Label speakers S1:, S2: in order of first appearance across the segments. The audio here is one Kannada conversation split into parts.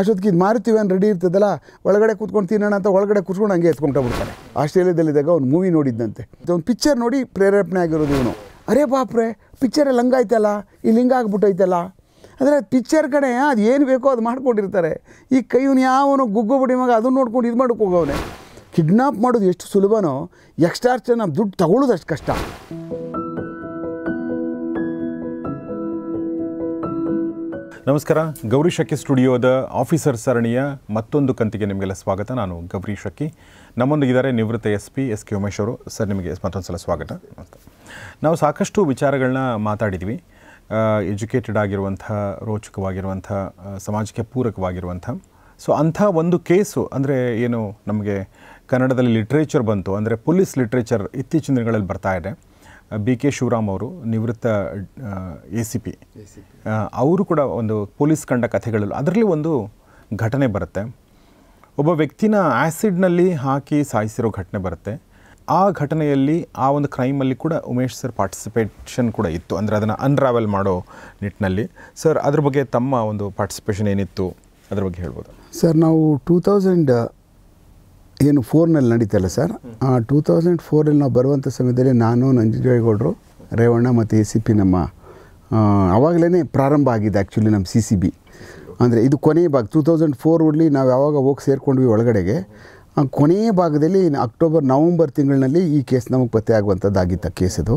S1: ಅಷ್ಟೊತ್ತಿಗೆ ಇದು ಮಾರುತ್ತೀವಿ ಅಂತ ರೆಡಿ ಇರ್ತದಲ್ಲ, ಒಳಗಡೆ ಕೂತ್ಕೊಂಡು ತಿನ್ನೋಣ ಅಂತ ಒಳಗಡೆ ಕೂತ್ಕೊಂಡು ಹಂಗೆ ಎತ್ಕೊಂಡ್ಬಿಡ್ತಾರೆ ಆಸ್ಟ್ರೇಲಿಯಾದಲ್ಲಿದ್ದಾಗ ಅವ್ನು ಮೂವಿ ನೋಡಿದ್ದಂತೆ. ಒಂದು ಪಿಕ್ಚರ್ ನೋಡಿ ಪ್ರೇರೇಪಣೆ ಆಗಿರೋದು ಇವನು. ಅರೇ ಬಾಪ್ರೆ ಪಿಕ್ಚರಲ್ಲಿ ಹಂಗಾಯ್ತಲ್ಲ ಲಿಂಗ ಹಿಂಗಾಗ್ಬಿಟ್ಟೈತಲ್ಲ ಅಂದರೆ ಪಿಕ್ಚರ್ ಕಡೆ ಅದು ಏನು ಬೇಕೋ ಅದು ಮಾಡ್ಕೊಂಡಿರ್ತಾರೆ. ಈ ಕೈವನು ಯಾವನು ಗುಗ್ಗು ಬಿಡಿ ಮಗ, ಅದನ್ನು ನೋಡ್ಕೊಂಡು ಇದು ಮಾಡೋಕೆ ಹೋಗವನೆ ಕಿಡ್ನಾಪ್ ಮಾಡೋದು ಎಷ್ಟು ಸುಲಭನೋ ಎಕ್ಸ್ಟಾರ್ಚನ್ ದುಡ್ಡು ತಗೊಳ್ಳೋದು ಅಷ್ಟು ಕಷ್ಟ.
S2: ನಮಸ್ಕಾರ. ಗೌರಿ ಶಕ್ಕಿ ಸ್ಟುಡಿಯೋದ ಆಫೀಸರ್ ಸರಣಿಯ ಮತ್ತೊಂದು ಕಂತಿಗೆ ನಿಮಗೆಲ್ಲ ಸ್ವಾಗತ. ನಾನು ಗೌರಿ ಶಕ್ಕಿ ನಮ್ಮೊಂದಿಗಿದ್ದಾರೆ ನಿವೃತ್ತ S P, S K Umesh ಅವರು. ಸರ್, ನಿಮಗೆ ಮತ್ತೊಂದು ಸಲ ಸ್ವಾಗತ. ನಾವು ಸಾಕಷ್ಟು ವಿಚಾರಗಳನ್ನ ಮಾತಾಡಿದ್ವಿ. ಎಜುಕೇಟೆಡ್ ಆಗಿರುವಂಥ, ರೋಚಕವಾಗಿರುವಂಥ ಸಮಾಜಕ್ಕೆ ಪೂರಕವಾಗಿರುವಂಥ. ಸೊ, ಅಂಥ ಒಂದು ಕೇಸು, ಅಂದರೆ ಏನು, ನಮಗೆ ಕನ್ನಡದಲ್ಲಿ ಲಿಟ್ರೇಚರ್ ಬಂತು. ಅಂದರೆ ಪೊಲೀಸ್ ಲಿಟ್ರೇಚರ್ ಇತ್ತೀಚಿನ ದಿನಗಳಲ್ಲಿ ಬರ್ತಾ ಇದೆ. ಬಿ ಕೆ ಶಿವರಾಮ್ ಅವರು ನಿವೃತ್ತ ಎ ಸಿ ಪಿ. ಅವರು ಕೂಡ ಒಂದು ಪೊಲೀಸ್ ಕಂಡ ಕಥೆಗಳಲ್ಲಿ ಅದರಲ್ಲಿ ಒಂದು ಘಟನೆ ಬರುತ್ತೆ. ಒಬ್ಬ ವ್ಯಕ್ತಿನ ಆ್ಯಸಿಡ್ನಲ್ಲಿ ಹಾಕಿ ಸಾಯಿಸಿರೋ ಘಟನೆ ಬರುತ್ತೆ. ಆ ಘಟನೆಯಲ್ಲಿ ಆ ಒಂದು ಕ್ರೈಮಲ್ಲಿ ಕೂಡ ಉಮೇಶ್ ಸರ್ ಪಾರ್ಟಿಸಿಪೇಷನ್ ಕೂಡ ಇತ್ತು. ಅಂದರೆ ಅದನ್ನು ಅನ್ರಾವೆಲ್ ಮಾಡೋ ನಿಟ್ಟಿನಲ್ಲಿ. ಸರ್ ಅದ್ರ ಬಗ್ಗೆ ತಮ್ಮ ಒಂದು ಪಾರ್ಟಿಸಿಪೇಷನ್ ಏನಿತ್ತು? ಅದ್ರ ಬಗ್ಗೆ ಹೇಳ್ಬೋದು?
S1: ಸರ್ ನಾವು ಟೂ ತೌಸಂಡ್ ಏನು ಫೋರ್ನಲ್ಲಿ ನಡೀತಲ್ಲ ಸರ್. ಆ ಟೂ ತೌಸಂಡ್ ಫೋರಲ್ಲಿ ನಾವು ಬರುವಂಥ ಸಮಯದಲ್ಲಿ ನಾನು ನಂಜುಂಡೇಗೌಡರು ರೇವಣ್ಣ ಮತ್ತು ಎ ಸಿ ಪಿ ನಮ್ಮ ಆವಾಗಲೇ ಪ್ರಾರಂಭ ಆಗಿದೆ ಆ್ಯಕ್ಚುಲಿ ನಮ್ಮ ಸಿ ಸಿ ಬಿ. ಅಂದರೆ ಇದು ಕೊನೆಯ ಭಾಗ ಟೂ ತೌಸಂಡ್ ಫೋರಲ್ಲಿ ನಾವು ಯಾವಾಗ ಹೋಗಿ ಸೇರ್ಕೊಂಡ್ವಿ ಒಳಗಡೆಗೆ ಆ ಕೊನೆಯ ಭಾಗದಲ್ಲಿ ಅಕ್ಟೋಬರ್ ನವಂಬರ್ ತಿಂಗಳಿನಲ್ಲಿ ಈ ಕೇಸ್ ನಮಗೆ ಪತ್ತೆ ಆಗುವಂಥದ್ದಾಗಿತ್ತು ಕೇಸ್ ಅದು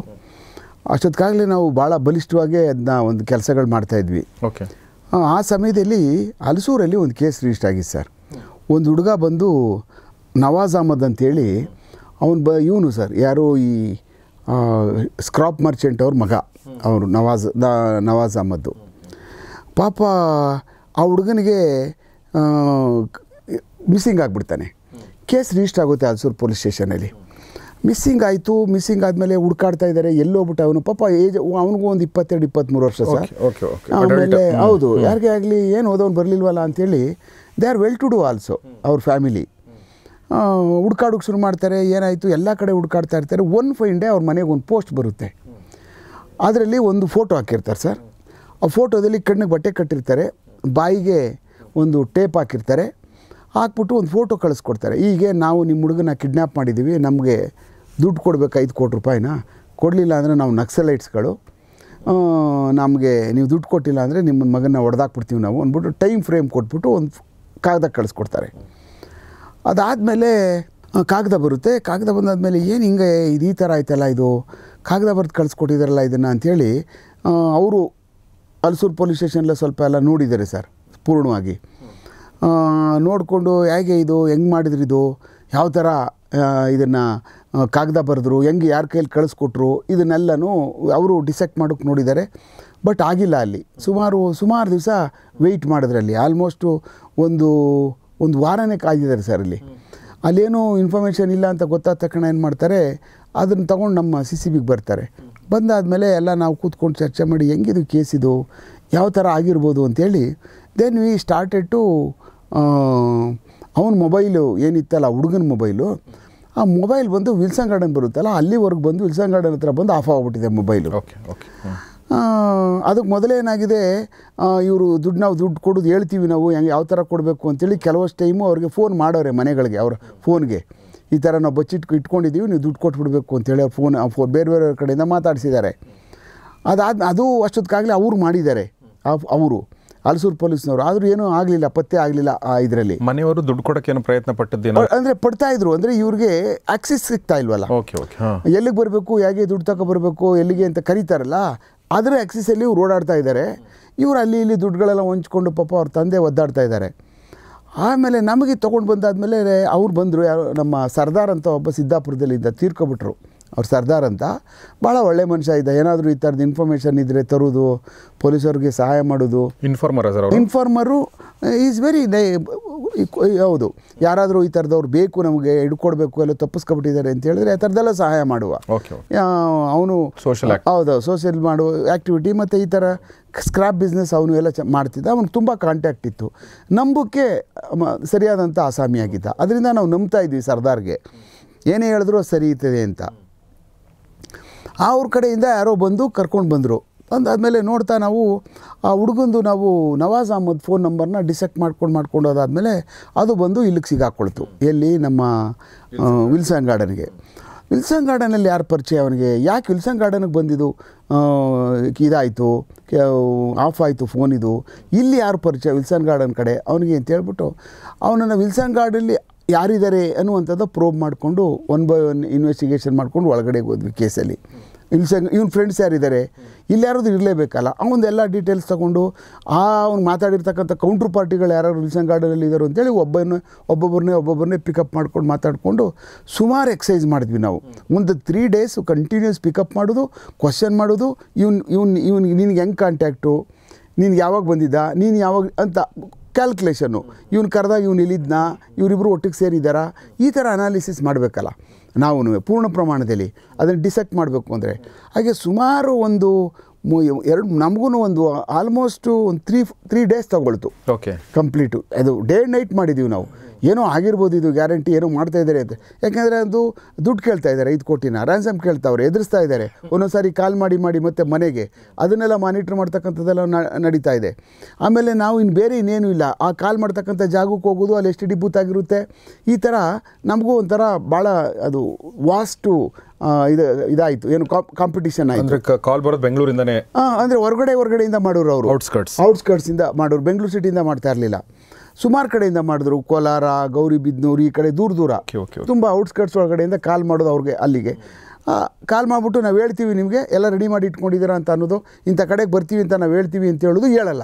S1: ಅಷ್ಟೊತ್ತಿಗಾಗಲೇ ನಾವು ಭಾಳ ಬಲಿಷ್ಠವಾಗಿ ಅದನ್ನ ಒಂದು ಕೆಲಸಗಳು ಮಾಡ್ತಾಯಿದ್ವಿ
S2: ಓಕೆ.
S1: ಆ, ಆ ಸಮಯದಲ್ಲಿ ಹಲಸೂರಲ್ಲಿ ಒಂದು ಕೇಸ್ ರಿಜಿಸ್ಟರ್ ಆಗಿತ್ತು ಸರ್. ಒಂದು ಹುಡುಗ ಬಂದು ನವಾಜ್ ಅಹಮದ್ ಅಂತೇಳಿ ಅವನು ಬ ಇವನು ಸರ್ ಯಾರು ಈ ಸ್ಕ್ರಾಪ್ ಮರ್ಚೆಂಟ್ ಅವ್ರ ಮಗ ಅವರು ನವಾಜ್ ನವಾಜ್ ಅಹಮದ್ದು. ಪಾಪ ಆ ಹುಡುಗನಿಗೆ ಮಿಸ್ಸಿಂಗ್ ಆಗಿಬಿಡ್ತಾನೆ. ಕೇಸ್ ರಿಜಿಸ್ಟರ್ ಆಗುತ್ತೆ ಅಲ್ಸೂರು ಪೊಲೀಸ್ ಸ್ಟೇಷನಲ್ಲಿ. ಮಿಸ್ಸಿಂಗ್ ಆಯಿತು ಮಿಸ್ಸಿಂಗ್ ಆದಮೇಲೆ ಹುಡ್ಕಾಡ್ತಾ ಇದ್ದಾರೆ ಎಲ್ಲೋಗ್ಬಿಟ್ಟು ಅವನು. ಪಾಪ ಏಜ್ ಅವನಿಗೂ ಒಂದು ಇಪ್ಪತ್ತೆರಡು ಇಪ್ಪತ್ತ್ಮೂರು ವರ್ಷ ಸರ್.
S2: ಓಕೆ ಓಕೆ ಓಕೆ
S1: ಆಮೇಲೆ ಹೌದು ಯಾರಿಗೆ ಆಗಲಿ ಏನು ಓದೋನು ಬರಲಿಲ್ವಲ್ಲ ಅಂತೇಳಿ they are well to do also ಅವ್ರ ಫ್ಯಾಮಿಲಿ ಹುಡ್ಕಾಡೋಕೆ ಶುರು ಮಾಡ್ತಾರೆ, ಏನಾಯಿತು, ಎಲ್ಲ ಕಡೆ ಹುಡ್ಕಾಡ್ತಾ ಇರ್ತಾರೆ. ಒನ್ ಫೈನ್ ಡೇ ಅವ್ರ ಮನೆಗೆ ಒಂದು ಪೋಸ್ಟ್ ಬರುತ್ತೆ. ಅದರಲ್ಲಿ ಒಂದು ಫೋಟೋ ಹಾಕಿರ್ತಾರೆ ಸರ್. ಆ ಫೋಟೋದಲ್ಲಿ ಕಣ್ಣಿಗೆ ಬಟ್ಟೆ ಕಟ್ಟಿರ್ತಾರೆ, ಬಾಯಿಗೆ ಒಂದು ಟೇಪ್ ಹಾಕಿರ್ತಾರೆ. ಹಾಕ್ಬಿಟ್ಟು ಒಂದು ಫೋಟೋ ಕಳಿಸ್ಕೊಡ್ತಾರೆ. ಹೀಗೆ ನಾವು ನಿಮ್ಮ ಹುಡುಗನ ಕಿಡ್ನ್ಯಾಪ್ ಮಾಡಿದ್ದೀವಿ ನಮಗೆ ದುಡ್ಡು ಕೊಡಬೇಕು, ಐದು ಕೋಟಿ ರೂಪಾಯಿನ? ಕೊಡಲಿಲ್ಲ ಅಂದರೆ ನಾವು ನಕ್ಸಲೈಟ್ಸ್ಗಳು. ನಮಗೆ ನೀವು ದುಡ್ಡು ಕೊಟ್ಟಿಲ್ಲ ಅಂದರೆ ನಿಮ್ಮ ಮಗನ ಹೊಡೆದಾಕ್ಬಿಡ್ತೀವಿ ನಾವು ಅಂದ್ಬಿಟ್ಟು ಟೈಮ್ ಫ್ರೇಮ್ ಕೊಟ್ಬಿಟ್ಟು ಒಂದು ಕಾಗದ ಕಳಿಸ್ಕೊಡ್ತಾರೆ. ಅದಾದಮೇಲೆ ಕಾಗದ ಬರುತ್ತೆ. ಕಾಗದ ಬಂದಾದಮೇಲೆ ಏನು ಹಿಂಗೆ ಇದು ಈ ಥರ ಆಯ್ತಲ್ಲ ಇದು? ಕಾಗದ ಬರೆದು ಕಳಿಸ್ಕೊಟ್ಟಿದ್ದಾರಲ್ಲ ಇದನ್ನು ಅಂಥೇಳಿ ಅವರು ಅಲ್ಸೂರು ಪೊಲೀಸ್ ಸ್ಟೇಷನಲ್ಲೇ ಸ್ವಲ್ಪ ಎಲ್ಲ ನೋಡಿದ್ದಾರೆ ಸರ್, ಪೂರ್ಣವಾಗಿ. ನೋಡಿಕೊಂಡು ಹೇಗೆ ಇದು, ಹೆಂಗೆ ಮಾಡಿದ್ರು ಇದು? ಯಾವ ಥರ ಇದನ್ನು ಕಾಗದ ಬರೆದ್ರು? ಹೆಂಗೆ ಯಾರ ಕೈಯಲ್ಲಿ ಕಳಿಸ್ಕೊಟ್ರು? ಇದನ್ನೆಲ್ಲನೂ ಅವರು ಡಿಸೆಕ್ಟ್ ಮಾಡೋಕ್ಕೆ ನೋಡಿದ್ದಾರೆ. ಬಟ್ ಆಗಿಲ್ಲ ಅಲ್ಲಿ. ಸುಮಾರು ಸುಮಾರು ದಿವಸ ವೆಯ್ಟ್ ಮಾಡಿದ್ರಲ್ಲಿ. ಆಲ್ಮೋಸ್ಟು ಒಂದು ಒಂದು ವಾರನೇ ಕಾಯ್ದಿದ್ದಾರೆ ಸರ್ ಅಲ್ಲಿ. ಅಲ್ಲೇನೂ ಇನ್ಫಾರ್ಮೇಷನ್ ಇಲ್ಲ ಅಂತ ಗೊತ್ತಾದ ತಕ್ಷಣ ಏನು ಮಾಡ್ತಾರೆ, ಅದನ್ನು ತಗೊಂಡು ನಮ್ಮ ಸಿ ಸಿ ಬಿಗೆ ಬರ್ತಾರೆ. ಬಂದಾದಮೇಲೆ ಎಲ್ಲ ನಾವು ಕೂತ್ಕೊಂಡು ಚರ್ಚೆ ಮಾಡಿ, ಹೆಂಗಿದು ಕೇಸಿದು ಯಾವ ಥರ ಆಗಿರ್ಬೋದು ಅಂತೇಳಿ ದೆನ್ ವಿ ಸ್ಟಾರ್ಟೆಡ್ ಟು ಅವನ ಮೊಬೈಲು ಏನಿತ್ತಲ್ಲ ಹುಡುಗನ ಮೊಬೈಲು ಆ ಮೊಬೈಲ್ ಬಂದು ವಿಲ್ಸನ್ ಗಾರ್ಡನ್ ಬರುತ್ತಲ್ಲ, ಅಲ್ಲಿವರೆಗೆ ಬಂದು ವಿಲ್ಸನ್ ಗಾರ್ಡನ್ ಹತ್ರ ಬಂದು ಆಫ್ ಆಗಿಬಿಟ್ಟಿದೆ ಮೊಬೈಲು
S2: ಓಕೆ ಓಕೆ
S1: ಅದಕ್ಕೆ ಮೊದಲೇನಾಗಿದೆ ಇವರು ದುಡ್ಡು ನಾವು ದುಡ್ಡು ಕೊಡೋದು ಹೇಳ್ತೀವಿ ನಾವು ಹೆಂಗೆ ಯಾವ ಥರ ಕೊಡಬೇಕು ಅಂತೇಳಿ ಕೆಲವಷ್ಟು ಟೈಮು ಅವ್ರಿಗೆ ಫೋನ್ ಮಾಡೋರೆ ಮನೆಗಳಿಗೆ ಅವ್ರ ಫೋನ್ಗೆ ಈ ಥರ ನಾವು ಬಚ್ಚಿಟ್ಟು ಇಟ್ಕೊಂಡಿದ್ದೀವಿ ನೀವು ದುಡ್ಡು ಕೊಟ್ಬಿಡ್ಬೇಕು ಅಂತೇಳಿ ಅವ್ರು ಫೋನ್ ಫೋನ್ ಬೇರೆ ಬೇರೆ ಕಡೆಯಿಂದ ಮಾತಾಡಿಸಿದ್ದಾರೆ. ಅದಾದ ಅದು ಅಷ್ಟೊತ್ತಿಗಾಗಲೇ ಅವರು ಮಾಡಿದ್ದಾರೆ ಅವರು. ಹಲಸೂರು ಪೊಲೀಸ್ನವರು. ಆದರೂ ಏನೂ ಆಗಲಿಲ್ಲ ಪತ್ತೆ ಆಗಲಿಲ್ಲ ಆ ಇದರಲ್ಲಿ.
S2: ಮನೆಯವರು ದುಡ್ಡು ಕೊಡೋಕೆ ಏನು ಪ್ರಯತ್ನ ಪಟ್ಟದ್ದು
S1: ಅಂದರೆ ಪಡ್ತಾ ಇದ್ರು ಅಂದರೆ ಇವ್ರಿಗೆ ಆಕ್ಸಿಸ್ ಸಿಗ್ತಾ ಇಲ್ವಲ್ಲ?
S2: ಓಕೆ ಓಕೆ
S1: ಎಲ್ಲಿಗೆ ಬರಬೇಕು ಹೇಗೆ ದುಡ್ಡು ತಗೊಬರ್ಬೇಕು ಎಲ್ಲಿಗೆ ಅಂತ ಕರೀತಾರಲ್ಲ? ಅದರ ಆಕ್ಸಿಸಲ್ಲಿ ಇವ್ರು ಓಡಾಡ್ತಾ ಇದ್ದಾರೆ ಇವರು ಅಲ್ಲಿ ಇಲ್ಲಿ ದುಡ್ಡುಗಳೆಲ್ಲ ಹೊಂಚ್ಕೊಂಡು ಪಾಪ ಅವ್ರ ತಂದೆ ಒದ್ದಾಡ್ತಾ ಇದ್ದಾರೆ ಆಮೇಲೆ ನಮಗೆ ತೊಗೊಂಡು ಬಂದಾದಮೇಲೆ ಅವ್ರು ಬಂದರು ಯಾರು ನಮ್ಮ ಸರ್ದಾರ್ ಅಂತ ಒಬ್ಬ ಸಿದ್ದಾಪುರದಲ್ಲಿ ಇದ್ದ ತೀರ್ಕೊಬಿಟ್ರು. ಅವ್ರು ಸರ್ದಾರ್ ಅಂತ. ಭಾಳ ಒಳ್ಳೆ ಮನುಷ್ಯ ಇದ್ದ. ಏನಾದರೂ ಈ ಥರದ ಇನ್ಫಾರ್ಮೇಷನ್ ಇದ್ದರೆ ತರೋದು ಪೊಲೀಸವ್ರಿಗೆ ಸಹಾಯ ಮಾಡೋದು.
S2: Informer sir
S1: informer is very ಹೌದು. ಯಾರಾದರೂ ಈ ಥರದವ್ರು ಬೇಕು ನಮಗೆ ಹಿಡ್ಕೊಡ್ಬೇಕು ಎಲ್ಲ ತಪ್ಪಿಸ್ಕೊಬಿಟ್ಟಿದ್ದಾರೆ ಅಂತ ಹೇಳಿದ್ರೆ ಆ ಥರದ್ದೆಲ್ಲ ಸಹಾಯ ಮಾಡುವ.
S2: ಓಕೆ
S1: ಅವನು
S2: ಸೋಷಿಯಲ್
S1: ಹೌದು ಸೋಷಿಯಲ್ ಮಾಡುವ ಆ್ಯಕ್ಟಿವಿಟಿ ಮತ್ತು ಈ ಥರ ಸ್ಕ್ರಾಪ್ ಬಿಸ್ನೆಸ್ ಅವನು ಎಲ್ಲ ಚ ಮಾಡ್ತಿದ್ದ. ಅವ್ನಿಗೆ ತುಂಬ ಕಾಂಟ್ಯಾಕ್ಟ್ ಇತ್ತು. ನಂಬಕ್ಕೆ ಸರಿಯಾದಂಥ ಆಸಾಮಿಯಾಗಿದ್ದ. ಅದರಿಂದ ನಾವು ನಂಬ್ತಾ ಇದ್ವಿ ಸರ್ದಾರ್ಗೆ. ಏನೇ ಹೇಳಿದ್ರು ಅದು ಸರಿ ಇರ್ತದೆ ಅಂತ. ಅವ್ರ ಕಡೆಯಿಂದ ಯಾರೋ ಬಂದು ಕರ್ಕೊಂಡು ಬಂದರು. ಬಂದಾದಮೇಲೆ ನೋಡ್ತಾ ನಾವು ಆ ಹುಡುಗಂದು ನಾವು ನವಾಜ್ ಅಹಮದ್ ಫೋನ್ ನಂಬರ್ನ ಡಿಸೆಕ್ಟ್ ಮಾಡ್ಕೊಂಡು ಮಾಡ್ಕೊಂಡು ಅದಾದಮೇಲೆ ಅದು ಬಂದು ಇಲ್ಲಿಗೆ ಸಿಗಾಕೊಳ್ತು. ಎಲ್ಲಿ ನಮ್ಮ ವಿಲ್ಸನ್ ಗಾರ್ಡನ್ಗೆ. ವಿಲ್ಸನ್ ಗಾರ್ಡನಲ್ಲಿ ಯಾರು ಪರಿಚಯ ಅವನಿಗೆ? ಯಾಕೆ ವಿಲ್ಸನ್ ಗಾರ್ಡನ್ಗೆ ಬಂದಿದ್ದು? ಇದಾಯಿತು ಆಫ್ ಆಯಿತು ಫೋನ್ ಇದು. ಇಲ್ಲಿ ಯಾರು ಪರಿಚಯ? ವಿಲ್ಸನ್ ಗಾರ್ಡನ್ ಕಡೆ. ಅವನಿಗೆ ಅಂತ ಹೇಳ್ಬಿಟ್ಟು, ಅವನನ್ನು ವಿಲ್ಸನ್ ಗಾರ್ಡಲ್ಲಿ ಯಾರಿದ್ದಾರೆ ಅನ್ನುವಂಥದ್ದು ಪ್ರೋಬ್ ಮಾಡಿಕೊಂಡು ಒನ್ ಬೈ ಒನ್ ಇನ್ವೆಸ್ಟಿಗೇಷನ್ ಮಾಡ್ಕೊಂಡು ಒಳಗಡೆ ಹೋದ್ವಿ ಕೇಸಲ್ಲಿ. ಇಲ್ಲಿ ಸಂಗ್ ಇವ್ನ ಫ್ರೆಂಡ್ಸ್ ಯಾರಿದ್ದಾರೆ? ಇಲ್ಲಿ ಯಾರಾದ್ರು ಇರಲೇಬೇಕಲ್ಲ? ಅವನದೆಲ್ಲ ಡೀಟೇಲ್ಸ್ ತೊಗೊಂಡು ಆ ಅವ್ನು ಮಾತಾಡಿರ್ತಕ್ಕಂಥ ಕೌಂಟ್ರ್ ಪಾರ್ಟಿಗಳು ಯಾರು ವಿಲ್ಸನ್ ಗಾರ್ಡನಲ್ಲಿ ಇದ್ದಾರೆ ಅಂತೇಳಿ ಒಬ್ಬನ, ಒಬ್ಬೊಬ್ಬರನ್ನೇ ಒಬ್ಬೊಬ್ಬರನ್ನೇ ಪಿಕಪ್ ಮಾಡ್ಕೊಂಡು ಮಾತಾಡಿಕೊಂಡು ಸುಮಾರು ಎಕ್ಸಸೈಸ್ ಮಾಡಿದ್ವಿ ನಾವು. ಒಂದು ತ್ರೀ ಡೇಸ್ ಕಂಟಿನ್ಯೂಸ್ ಪಿಕಪ್ ಮಾಡೋದು ಕ್ವಶನ್ ಮಾಡೋದು, ಇವ್ನು ಇವ್ನು ಇವ್ನು, ನಿನಗೆ ಹೆಂಗೆ ಕಾಂಟ್ಯಾಕ್ಟು ನೀನು ಯಾವಾಗ ಬಂದಿದ್ದ? ನೀನು ಯಾವಾಗ ಅಂತ ಕ್ಯಾಲ್ಕುಲೇಷನ್ನು ಇವ್ನು ಕರೆದಾಗ ಇವ್ನು ಇಲ್ಲಿದ್ನ ಇವರಿಬ್ಬರು ಒಟ್ಟಿಗೆ ಸೇರಿದ್ದಾರಾ ಈ ಥರ ಅನಾಲಿಸಿಸ್ ಮಾಡಬೇಕಲ್ಲ. ನಾವು ಪೂರ್ಣ ಪ್ರಮಾಣದಲ್ಲಿ ಅದನ್ನು ಡಿಸೆಕ್ಟ್ ಮಾಡಬೇಕು ಅಂದರೆ. ಹಾಗೆ ಸುಮಾರು ಒಂದು ಎರಡು ನಮಗೂ ಒಂದು ಆಲ್ಮೋಸ್ಟು ಒಂದು ತ್ರೀ ತ್ರೀ ಡೇಸ್ ತಗೊಳ್ತು.
S2: ಓಕೆ
S1: ಕಂಪ್ಲೀಟು ಅದು ಡೇ ನೈಟ್ ಮಾಡಿದ್ದೀವಿ ನಾವು. ಏನೋ ಆಗಿರ್ಬೋದು ಇದು ಗ್ಯಾರಂಟಿ, ಏನೋ ಮಾಡ್ತಾ ಇದ್ದಾರೆ ಅಂತ. ಯಾಕೆಂದರೆ ಅದು ದುಡ್ಡು ಕೇಳ್ತಾ ಇದ್ದಾರೆ, ಐದು ಕೋಟಿನ. ರ್ಯಾನ್ಸಮ್ ಕೇಳ್ತಾವ್ರೆ, ಎದುರಿಸ್ತಾ ಇದ್ದಾರೆ. ಒಂದೊಂದು ಸಾರಿ ಕಾಲ್ ಮಾಡಿ ಮಾಡಿ ಮತ್ತೆ ಮನೆಗೆ. ಅದನ್ನೆಲ್ಲ ಮಾನಿಟ್ರ್ ಮಾಡ್ತಕ್ಕಂಥದ್ದೆಲ್ಲ ನಡೀತಾ ಇದೆ. ಆಮೇಲೆ ನಾವು ಇನ್ನು ಬೇರೆ ಇನ್ನೇನು ಇಲ್ಲ. ಆ ಕಾಲ್ ಮಾಡ್ತಕ್ಕಂಥ ಜಾಗಕ್ಕೆ ಹೋಗೋದು, ಅಲ್ಲಿ ಎಷ್ಟು ಡಿ ಬೂತ್ ಆಗಿರುತ್ತೆ. ಈ ಥರ ನಮಗೂ ಒಂಥರ ಭಾಳ ಅದು ವಾಸ್ಟು ಇದು ಇದಾಯಿತು. ಏನು ಕಾಂಪಿಟಿಷನ್ ಆಯಿತು.
S2: ಕಾಲ್ ಬರೋದು ಬೆಂಗಳೂರಿಂದನೇ?
S1: ಅಂದರೆ ಹೊರಗಡೆ ಹೊರಗಡೆಯಿಂದ ಮಾಡೋರು ಅವರು.
S2: ಔಟ್ಸ್ಕರ್ಟ್ಸ್
S1: ಔಟ್ಸ್ಕರ್ಟ್ಸಿಂದ ಮಾಡೋರು. ಬೆಂಗಳೂರು ಸಿಟಿಯಿಂದ ಮಾಡ್ತಾ ಇರಲಿಲ್ಲ. ಸುಮಾರು ಕಡೆಯಿಂದ ಮಾಡಿದ್ರು. ಕೋಲಾರ ಗೌರಿಬಿದನೂರು ಈ ಕಡೆ ದೂರ ದೂರ. ತುಂಬ ಔಟ್ಸ್ಕರ್ಟ್ಸ್ ಒಳಗಡೆಯಿಂದ ಕಾಲ್ ಮಾಡೋದು ಅವ್ರಿಗೆ ಅಲ್ಲಿಗೆ. ಕಾಲ್ ಮಾಡಿಬಿಟ್ಟು ನಾವು ಹೇಳ್ತೀವಿ ನಿಮಗೆ ಎಲ್ಲ ರೆಡಿ ಮಾಡಿ ಇಟ್ಕೊಂಡಿದ್ದೀರಾ ಅಂತ ಅನ್ನೋದು ಇಂಥ ಕಡೆಗೆ ಬರ್ತೀವಿ ಅಂತ ನಾವು ಹೇಳ್ತೀವಿ ಅಂತ ಹೇಳೋದು ಹೇಳಲ್ಲ.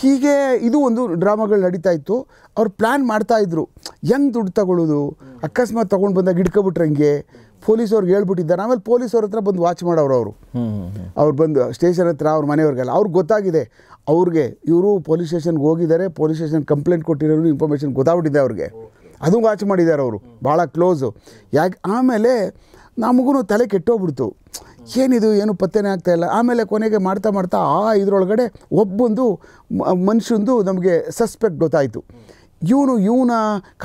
S1: ಹೀಗೆ ಇದು ಒಂದು ಡ್ರಾಮಾಗಳು ನಡೀತಾ ಇತ್ತು. ಅವ್ರು ಪ್ಲ್ಯಾನ್ ಮಾಡ್ತಾ ಇದ್ರು. ಹೆಂಗೆ ದುಡ್ಡು ತಗೊಳ್ಳೋದು ಅಕಸ್ಮಾತ್ ತೊಗೊಂಡು ಬಂದಾಗ ಹಿಡ್ಕೊಬಿಟ್ರೆ ಹಂಗೆ? ಪೊಲೀಸವ್ರಿಗೆ ಹೇಳ್ಬಿಟ್ಟಿದ್ದಾರೆ. ಆಮೇಲೆ ಪೊಲೀಸವ್ರ ಹತ್ರ ಬಂದು ವಾಚ್ ಮಾಡೋರು ಅವರು. ಅವ್ರು ಬಂದು ಸ್ಟೇಷನ್ ಹತ್ರ ಅವ್ರ ಮನೆಯವ್ರಿಗೆಲ್ಲ. ಅವ್ರಿಗೆ ಗೊತ್ತಾಗಿದೆ. ಅವ್ರಿಗೆ ಇವರು ಪೊಲೀಸ್ ಸ್ಟೇಷನ್ಗೆ ಹೋಗಿದ್ದಾರೆ. ಪೊಲೀಸ್ ಸ್ಟೇಷನ್ ಕಂಪ್ಲೇಂಟ್ ಕೊಟ್ಟಿರೋರು ಇನ್ಫಾರ್ಮೇಷನ್ ಗೊತ್ತಾಗ್ಬಿಟ್ಟಿದೆ ಅವ್ರಿಗೆ. ಅದು ವಾಚ್ ಮಾಡಿದ್ದಾರೆ ಅವರು. ಭಾಳ ಕ್ಲೋಸು ಯಾಕೆ ಆಮೇಲೆ ನಮಗೂ ತಲೆ ಕೆಟ್ಟೋಗ್ಬಿಡ್ತು. ಏನಿದು ಏನು ಪತ್ತೆನೇ ಆಗ್ತಾ ಇಲ್ಲ. ಆಮೇಲೆ ಕೊನೆಗೆ ಮಾಡ್ತಾ ಮಾಡ್ತಾ ಆ ಇದರೊಳಗಡೆ ಒಬ್ಬೊಂದು ಮನುಷ್ಯಂದು ನಮಗೆ ಸಸ್ಪೆಕ್ಟ್ ಗೊತ್ತಾಯಿತು. ಇವನು, ಇವನ